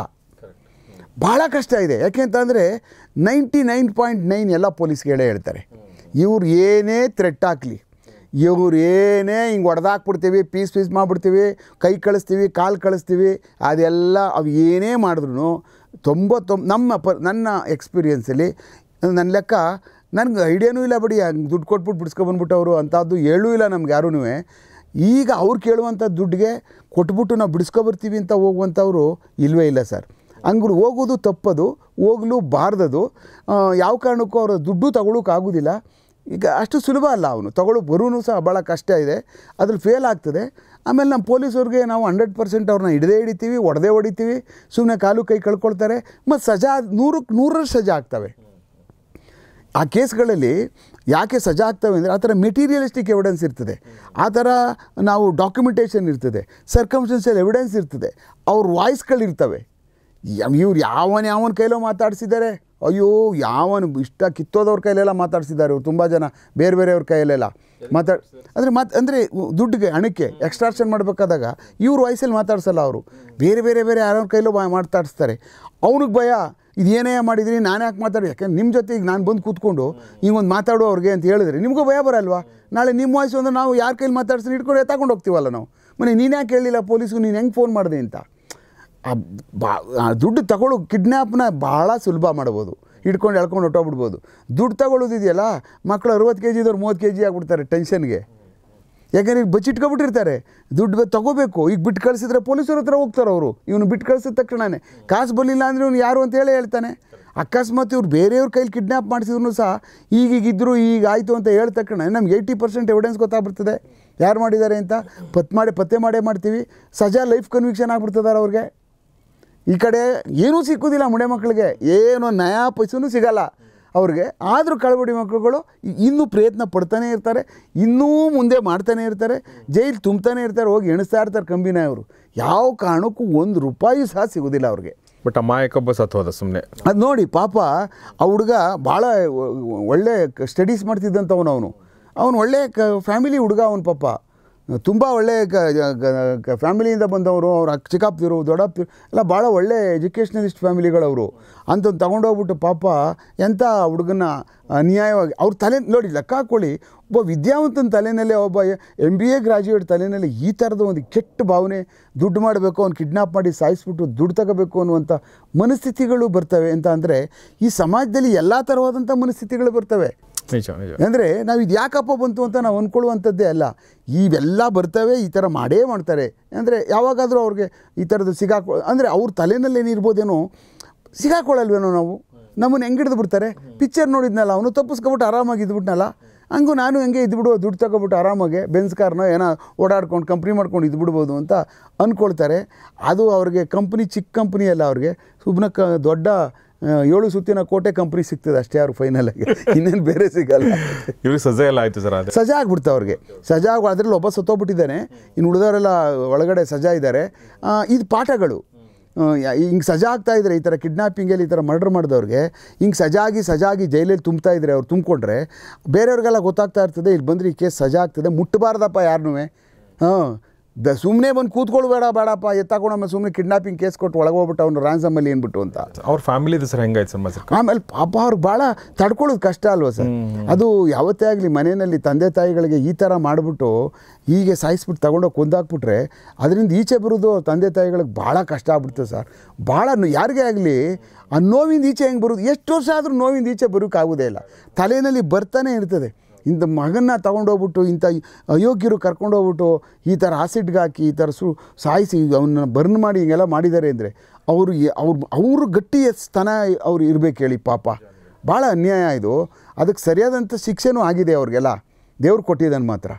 S1: ಭಾಳ ಕಷ್ಟ ಇದೆ. ಯಾಕೆ ಅಂತಂದರೆ ನೈಂಟಿ ನೈನ್ ಪಾಯಿಂಟ್ ನೈನ್ ಎಲ್ಲ ಪೊಲೀಸ್ಗೆ ಹೇಳೇ ಹೇಳ್ತಾರೆ. ಇವ್ರು ಏನೇ ಥ್ರೆಟ್ ಹಾಕಲಿ ಇವ್ರು ಏನೇ ಹಿಂಗೆ ಹೊಡೆದಾಕ್ಬಿಡ್ತೀವಿ ಪೀಸ್ ಪೀಸ್ ಮಾಡಿಬಿಡ್ತೀವಿ, ಕೈ ಕಳಿಸ್ತೀವಿ, ಕಾಲು ಕಳಿಸ್ತೀವಿ, ಅದೆಲ್ಲ ಅವು ಏನೇ ಮಾಡಿದ್ರು ತೊಂಬತ್ತೊಂಬ ನಮ್ಮ ಪ, ನನ್ನ ಎಕ್ಸ್ಪೀರಿಯೆನ್ಸಲ್ಲಿ ನನ್ನ ಲೆಕ್ಕ ನನಗೆ ಐಡಿಯಾನೂ ಇಲ್ಲ ಬಿಡಿ, ಹಂಗೆ ದುಡ್ಡು ಕೊಟ್ಬಿಟ್ಟು ಅವರು ಅಂಥದ್ದು ಹೇಳೂ ಇಲ್ಲ ನಮ್ಗೆ ಯಾರೂ ಈಗ ಅವ್ರು ಕೇಳುವಂಥ ದುಡ್ಡಿಗೆ ಕೊಟ್ಬಿಟ್ಟು ನಾವು ಬಿಡಿಸ್ಕೊಬರ್ತೀವಿ ಅಂತ ಹೋಗುವಂಥವ್ರು ಇಲ್ಲವೇ ಇಲ್ಲ ಸರ್. ಹಂಗೆ ಹೋಗೋದು ತಪ್ಪದು, ಹೋಗಲು ಬಾರ್ದದು. ಯಾವ ಕಾರಣಕ್ಕೂ ಅವರ ದುಡ್ಡು ತಗೊಳ್ಳೋಕ್ಕಾಗೋದಿಲ್ಲ ಈಗ ಅಷ್ಟು ಸುಲಭ ಅಲ್ಲ ಅವನು. ತಗೊಳ್ಳೋ ಬರೋನು ಸಹ ಭಾಳ ಕಷ್ಟ ಇದೆ. ಅದ್ರಲ್ಲಿ ಫೇಲ್ ಆಗ್ತದೆ. ಆಮೇಲೆ ನಮ್ಮ ಪೊಲೀಸವ್ರಿಗೆ ನಾವು ಹಂಡ್ರೆಡ್ ಪರ್ಸೆಂಟ್ ಅವ್ರನ್ನ ಹಿಡದೇ ಹಿಡಿತೀವಿ ಹೊಡೆದೇ ಹೊಡಿತೀವಿ. ಸುಮ್ಮನೆ ಕಾಲು ಕೈ ಕಳ್ಕೊಳ್ತಾರೆ. ಮತ್ತು ಸಜಾ ನೂರಕ್ಕೆ ನೂರರಷ್ಟು ಸಜಾ ಆಗ್ತವೆ. ಆ ಕೇಸ್ಗಳಲ್ಲಿ ಯಾಕೆ ಸಜಾ ಆಗ್ತವೆ ಅಂದರೆ ಆ ಥರ ಮೆಟೀರಿಯಲಿಸ್ಟಿಕ್ ಎವಿಡೆನ್ಸ್ ಇರ್ತದೆ. ಆ ಥರ ನಾವು ಡಾಕ್ಯುಮೆಂಟೇಷನ್ ಇರ್ತದೆ. ಸರ್ಕಮ್ಸ್ಟೆನ್ಷಿಯಲ್ ಎವಿಡೆನ್ಸ್ ಇರ್ತದೆ. ಅವ್ರ ವಾಯ್ಸ್ಗಳಿರ್ತವೆ ಇವ್ರು ಯಾವನ ಯಾವನ ಕೈಲೋ ಮಾತಾಡಿಸಿದ್ದಾರೆ? ಅಯ್ಯೋ, ಯಾವನು ಇಷ್ಟ ಕಿತ್ತೋದವ್ರ ಕೈಲೆಲ್ಲ ಮಾತಾಡಿಸಿದ್ದಾರೆ ಇವ್ರು ತುಂಬ ಜನ, ಬೇರೆ ಬೇರೆಯವ್ರ ಕೈಯಲ್ಲೆಲ್ಲ ಮಾತಾಡ್ ಅಂದರೆ ಮಾತು, ಅಂದರೆ ದುಡ್ಡಿಗೆ, ಹಣಕ್ಕೆ ಎಕ್ಸ್ಟ್ರಾಕ್ಷನ್ ಮಾಡಬೇಕಾದಾಗ ಇವ್ರ ವಯಸ್ಸಲ್ಲಿ ಮಾತಾಡ್ಸಲ್ಲ ಅವರು. ಬೇರೆ ಬೇರೆ ಬೇರೆ ಯಾರ ಕೈಲೋ ಮಾತಾಡಿಸ್ತಾರೆ. ಅವ್ನಿಗೆ ಭಯ ಇದೇನೇ ಮಾಡಿದ್ರಿ, ನಾನು ಯಾಕೆ ಮಾತಾಡಿ ಯಾಕೆಂದ್ರೆ ನಿಮ್ಮ ಜೊತೆ ಈಗ ನಾನು ಬಂದು ಕೂತ್ಕೊಂಡು ಹಿಂಗೊಂದು ಮಾತಾಡೋ ಅವ್ರಿಗೆ ಅಂತ ಹೇಳಿದ್ರೆ ನಿಮಗೂ ಭಯ ಬರಲ್ವಾ? ನಾಳೆ ನಿಮ್ಮ ವಯಸ್ಸು ಅಂದ್ರೆ ನಾವು ಯಾರ ಕೈಲಿ ಮಾತಾಡ್ಸಿ ಇಟ್ಕೊಂಡು ತಗೊಂಡು ಹೋಗ್ತೀವಲ್ಲ ನಾವು. ಮನೆ, ನೀನು ಯಾಕೆ ಹೇಳಿಲ್ಲ, ಪೊಲೀಸ್ಗೆ ನೀನು ಹೆಂಗೆ ಫೋನ್ ಮಾಡಿದೆ ಅಂತ? ಆ ಬಾ ದುಡ್ಡು ತಗೊಳ್ಳೋ ಕಿಡ್ನ್ಯಾಪ್ನ ಭಾಳ ಸುಲಭ ಮಾಡ್ಬೋದು. ಹಿಡ್ಕೊಂಡು ಎಳ್ಕೊಂಡು ಹೊಟ್ಟೋಗ್ಬಿಡ್ಬೋದು ದುಡ್ಡು ತಗೊಳ್ಳೋದಿದೆಯಲ್ಲ ಮಕ್ಕಳು ಅರುವತ್ತು ಕೆ ಜಿದವ್ರು ಮೂವತ್ತು ಕೆ ಜಿ ಆಗ್ಬಿಡ್ತಾರೆ ಟೆನ್ಷನ್ಗೆ ಯಾಕಂದ್ರೆ ಈಗ ಬಚ್ಚಿಟ್ಕೊಬಿಟ್ಟಿರ್ತಾರೆ. ದುಡ್ಡು ತಗೋಬೇಕು. ಈಗ ಬಿಟ್ಟು ಕಳಿಸಿದ್ರೆ ಪೊಲೀಸರ ಹತ್ರ ಹೋಗ್ತಾರೆ ಅವರು. ಇವನು ಬಿಟ್ಟು ಕಳಿಸಿದ ತಕ್ಷಣನೇ. ಕಾಸು ಬರಲಿಲ್ಲ ಅಂದರೆ ಇವನು ಯಾರು ಅಂತ ಹೇಳಿ ಹೇಳ್ತಾನೆ. ಅಕಸ್ಮಾತ್ ಇವ್ರು ಬೇರೆಯವ್ರ ಕೈಲಿ ಕಿಡ್ನ್ಯಾಪ್ ಮಾಡಿಸಿದ್ರು ಸಹ ಈಗೀಗಿದ್ರು ಈಗ ಆಯಿತು ಅಂತ ಹೇಳಿದ ತಕ್ಷಣ ನಮ್ಗೆ ಏಯ್ಟಿ ಪರ್ಸೆಂಟ್ ಎವಿಡೆನ್ಸ್ ಗೊತ್ತಾಗ್ಬಿಡ್ತದೆ. ಯಾರು ಮಾಡಿದ್ದಾರೆ ಅಂತ? ಪತ್ ಮಾಡಿ ಪತ್ತೆ ಮಾಡೇ ಮಾಡ್ತೀವಿ. ಸಜಾ ಲೈಫ್ ಕನ್ವಿಕ್ಷನ್ ಆಗ್ಬಿಡ್ತದಾರೆ ಅವ್ರಿಗೆ. ಈ ಕಡೆ ಏನೂ ಸಿಕ್ಕುದಿಲ್ಲ ಮುಡೆ ಮಕ್ಕಳಿಗೆ. ಏನು ನಯಾ ಪೈಸೂ ಸಿಗಲ್ಲ. ಅವ್ರಿಗೆ ಆದರೂ ಕಳಬಡಿ ಮಕ್ಕಳುಗಳು ಇನ್ನೂ ಪ್ರಯತ್ನ ಪಡ್ತಾನೆ ಇರ್ತಾರೆ ಇನ್ನೂ ಮುಂದೆ ಮಾಡ್ತಾನೆ ಇರ್ತಾರೆ ಜೈಲು ತುಂಬ್ತಾನೆ ಇರ್ತಾರೆ ಹೋಗಿ ಎಣಿಸ್ತಾ ಇರ್ತಾರೆ ಕಂಬಿನ ಅವರು ಯಾವ ಕಾರಣಕ್ಕೂ ಒಂದು ರೂಪಾಯಿ ಸಹ ಸಿಗೋದಿಲ್ಲ ಅವ್ರಿಗೆ.
S2: ಬಟ್ ಅಮಾಯಕೊಬ್ಬ ಸತ್ತೋದ ಸುಮ್ಮನೆ
S1: ಅದು ನೋಡಿ ಪಾಪ ಆ ಹುಡುಗ ಭಾಳ ಒಳ್ಳೆ ಸ್ಟಡೀಸ್ ಮಾಡ್ತಿದ್ದಂಥವನು ಅವನು ಅವನು ಒಳ್ಳೆ ಕ ಫ್ಯಾಮಿಲಿ ಹುಡುಗ ಅವನು ಪಾಪ. ತುಂಬ ಒಳ್ಳೆ ಕ ಫ್ಯಾಮಿಲಿಯಿಂದ ಬಂದವರು, ಅವ್ರು ಅಕ್ಕ ಚಿಕ್ಕಪ್ಪದಿರು ದೊಡ್ಡಪ್ಪದಿರು ಎಲ್ಲ ಭಾಳ ಒಳ್ಳೆ ಎಜುಕೇಷ್ನಲಿಸ್ಟ್ ಫ್ಯಾಮಿಲಿಗಳವರು. ಅಂತಂದು ತೊಗೊಂಡೋಗ್ಬಿಟ್ಟು ಪಾಪ ಎಂಥ ಹುಡುಗನ ಅನ್ಯಾಯವಾಗಿ ಅವ್ರ ತಲೆ, ನೋಡಿ ಲೆಕ್ಕ ಹಾಕ್ಕೊಳ್ಳಿ ಒಬ್ಬ ವಿದ್ಯಾವಂತನ ತಲೆನಲ್ಲೇ ಒಬ್ಬ ಎಂ ಬಿ ಎ ಗ್ರಾಜ್ಯುಯೇಟ್ ತಲೆಯಲ್ಲಿ ಈ ಥರದ ಒಂದು ಕೆಟ್ಟ ಭಾವನೆ ದುಡ್ಡು ಮಾಡಬೇಕು, ಅವ್ನು ಕಿಡ್ನಾಪ್ ಮಾಡಿ ಸಾಯಿಸ್ಬಿಟ್ಟು ದುಡ್ಡು ತಗೋಬೇಕು ಅನ್ನುವಂಥ ಮನಸ್ಥಿತಿಗಳು ಬರ್ತವೆ ಅಂತ ಅಂದರೆ ಈ ಸಮಾಜದಲ್ಲಿ ಎಲ್ಲ ಥರವಾದಂಥ ಮನಸ್ಥಿತಿಗಳು ಬರ್ತವೆ. ಅಂದರೆ ನಾವು ಇದು ಯಾಕಪ್ಪ ಬಂತು ಅಂತ ನಾವು ಅಂದ್ಕೊಳ್ಳುವಂಥದ್ದೇ ಅಲ್ಲ. ಇವೆಲ್ಲ ಬರ್ತವೆ, ಈ ಥರ ಮಾಡೇ ಮಾಡ್ತಾರೆ. ಅಂದರೆ ಯಾವಾಗಾದರೂ ಅವ್ರಿಗೆ ಈ ಥರದ್ದು ಸಿಗಾಕೊ, ಅಂದರೆ ಅವ್ರ ತಲೆನಲ್ಲಿ ಏನಿರ್ಬೋದೇನೋ ಸಿಗಾಕೊಳ್ಳಲ್ವೇನೋ ನಾವು? ನಮ್ಮನ್ನು ಹೆಂಗೆ ಹಿಡಿದು ಬಿಡ್ತಾರೆ? ಪಿಕ್ಚರ್ ನೋಡಿದ್ನಲ್ಲ, ಅವನು ತಪ್ಪಿಸ್ಕೊಬಿಟ್ಟು ಆರಾಮಾಗಿ ಇದ್ಬಿಟ್ನಲ್ಲ? ಹಂಗೂ ನಾನು ಹಂಗೆ ಇದ್ಬಿಡು, ದುಡ್ಡು ತಗೊಬಿಟ್ಟು ಆರಾಮಾಗೆ ಬೆನ್ಸ್ ಕಾರ್ನೋ ಏನೋ ಓಡಾಡ್ಕೊಂಡು ಕಂಪ್ನಿ ಮಾಡ್ಕೊಂಡು ಇದ್ಬಿಡ್ಬೋದು ಅಂತ ಅಂದ್ಕೊಳ್ತಾರೆ ಅದು ಅವ್ರಿಗೆ ಕಂಪ್ನಿ ಚಿಕ್ಕ ಕಂಪ್ನಿ ಅಲ್ಲ ಅವ್ರಿಗೆ. ಸುಮ್ಮನೆ ಕ ದೊಡ್ಡ ಏಳು ಸುತ್ತಿನ ಕೋಟೆ ಕಂಪ್ನಿ ಸಿಗ್ತದೆ ಅಷ್ಟೇ ಅವ್ರು ಆಗಿ. ಇನ್ನೇನು ಬೇರೆ ಸಿಗಲ್ಲ.
S2: ಇವ್ರಿಗೆ ಸಜಾ ಎಲ್ಲ ಆಯ್ತು ಸರ್ ಅದೇ
S1: ಸಜಾ ಆಗ್ಬಿಡ್ತು ಅವ್ರಿಗೆ. ಸಜಾ ಆಗ ಅದರಲ್ಲಿ ಒಬ್ಬ ಸತ್ತೋಗ್ಬಿಟ್ಟಿದ್ದಾನೆ. ಇನ್ನು ಉಳಿದವರೆಲ್ಲ ಒಳಗಡೆ ಸಜಾ ಇದ್ದಾರೆ. ಇದು ಪಾಠಗಳು. ಹಿಂಗೆ ಸಜಾ ಆಗ್ತಾ ಇದ್ರೆ ಈ ಥರ ಕಿಡ್ನಾಪಿಂಗಲ್ಲಿ ಈ ಥರ ಮರ್ಡರ್ ಮಾಡಿದವ್ರಿಗೆ ಹಿಂಗೆ ಸಜಾಗಿ ಸಜಾಗಿ ಜೈಲಲ್ಲಿ ತುಂಬ್ತಾ ಇದ್ರೆ ಅವ್ರು ತುಂಬಿಕೊಂಡ್ರೆ ಬೇರೆಯವ್ರಿಗೆಲ್ಲ ಗೊತ್ತಾಗ್ತಾ ಇರ್ತದೆ ಇಲ್ಲಿ ಬಂದರೆ ಈ ಕೇಸ್ ಸಜಾ ಆಗ್ತದೆ ಮುಟ್ಟಬಾರ್ದಪ್ಪ ಯಾರನ್ನೂ ಹಾಂ ದ ಸುಮ್ಮನೆ ಬಂದು ಕೂತ್ಕೊಳ್ಬೇಡ ಬೇಡಪ್ಪ ಎತ್ತಾಕೊಂಡಮ್ಮ ಸುಮ್ಮನೆ ಕಿಡ್ನಾಪಿಂಗ್ ಕೇಸ್ ಕೊಟ್ಟು ಒಳಗೆ ಹೋಗ್ಬಿಟ್ಟು ಅವ್ನು ರಾನ್ಸಮಲ್ಲಿ ಏನ್ಬಿಟ್ಟು ಅಂತ.
S2: ಅವ್ರ ಫ್ಯಾಮಿಲಿದು ಸರ್ ಹೆಂಗಾಯ್ತು ಸರ್ ಮಸರ್
S1: ಆಮೇಲೆ ಪಾಪ ಅವ್ರು ಭಾಳ ತಡ್ಕೊಳ್ಳೋದು ಕಷ್ಟ ಅಲ್ವಾ ಸರ್? ಅದು ಯಾವತ್ತೇ ಆಗಲಿ ಮನೆಯಲ್ಲಿ ತಂದೆ ತಾಯಿಗಳಿಗೆ ಈ ಥರ ಮಾಡಿಬಿಟ್ಟು ಹೀಗೆ ಸಾಯಿಸ್ಬಿಟ್ಟು ತಗೊಂಡೋಗಿ ಕೊಂದಾಕ್ಬಿಟ್ರೆ ಅದರಿಂದ ಈಚೆ ಬರೋದು ಅವ್ರ ತಂದೆ ತಾಯಿಗಳಿಗೆ ಭಾಳ ಕಷ್ಟ ಆಗ್ಬಿಡ್ತದೆ ಸರ್. ಭಾಳ ಯಾರಿಗೇ ಆಗಲಿ ಆ ನೋವಿಂದ ಈಚೆ ಹೆಂಗೆ ಬರೋದು? ಎಷ್ಟು ವರ್ಷ ಆದರೂ ನೋವಿಂದ ಈಚೆ ಬರೋಕ್ಕಾಗೋದೇ ಇಲ್ಲ. ತಲೆಯಲ್ಲಿ ಬರ್ತಾನೆ ಇರ್ತದೆ. ಇಂಥ ಮಗನ್ನ ತೊಗೊಂಡೋಗ್ಬಿಟ್ಟು ಇಂಥ ಅಯೋಗ್ಯರು ಕರ್ಕೊಂಡೋಗ್ಬಿಟ್ಟು ಈ ಥರ ಆಸಿಡ್ಗೆ ಹಾಕಿ ಈ ಥರ ಸು ಸಾಯಿಸಿ ಅವನ್ನ ಬರ್ನ್ ಮಾಡಿ ಹಿಂಗೆಲ್ಲ ಮಾಡಿದ್ದಾರೆ ಅಂದರೆ ಅವರು ಅವ್ರು ಅವರು ಗಟ್ಟಿಯ ಸ್ಥಾನ ಅವ್ರು ಇರಬೇಕು ಹೇಳಿ ಪಾಪ. ಭಾಳ ಅನ್ಯಾಯ ಇದು. ಅದಕ್ಕೆ ಸರಿಯಾದಂಥ ಶಿಕ್ಷೆನೂ ಆಗಿದೆ ಅವ್ರಿಗೆಲ್ಲ. ದೇವ್ರು ಕೊಟ್ಟಿದ್ದಾನೆ ಮಾತ್ರ.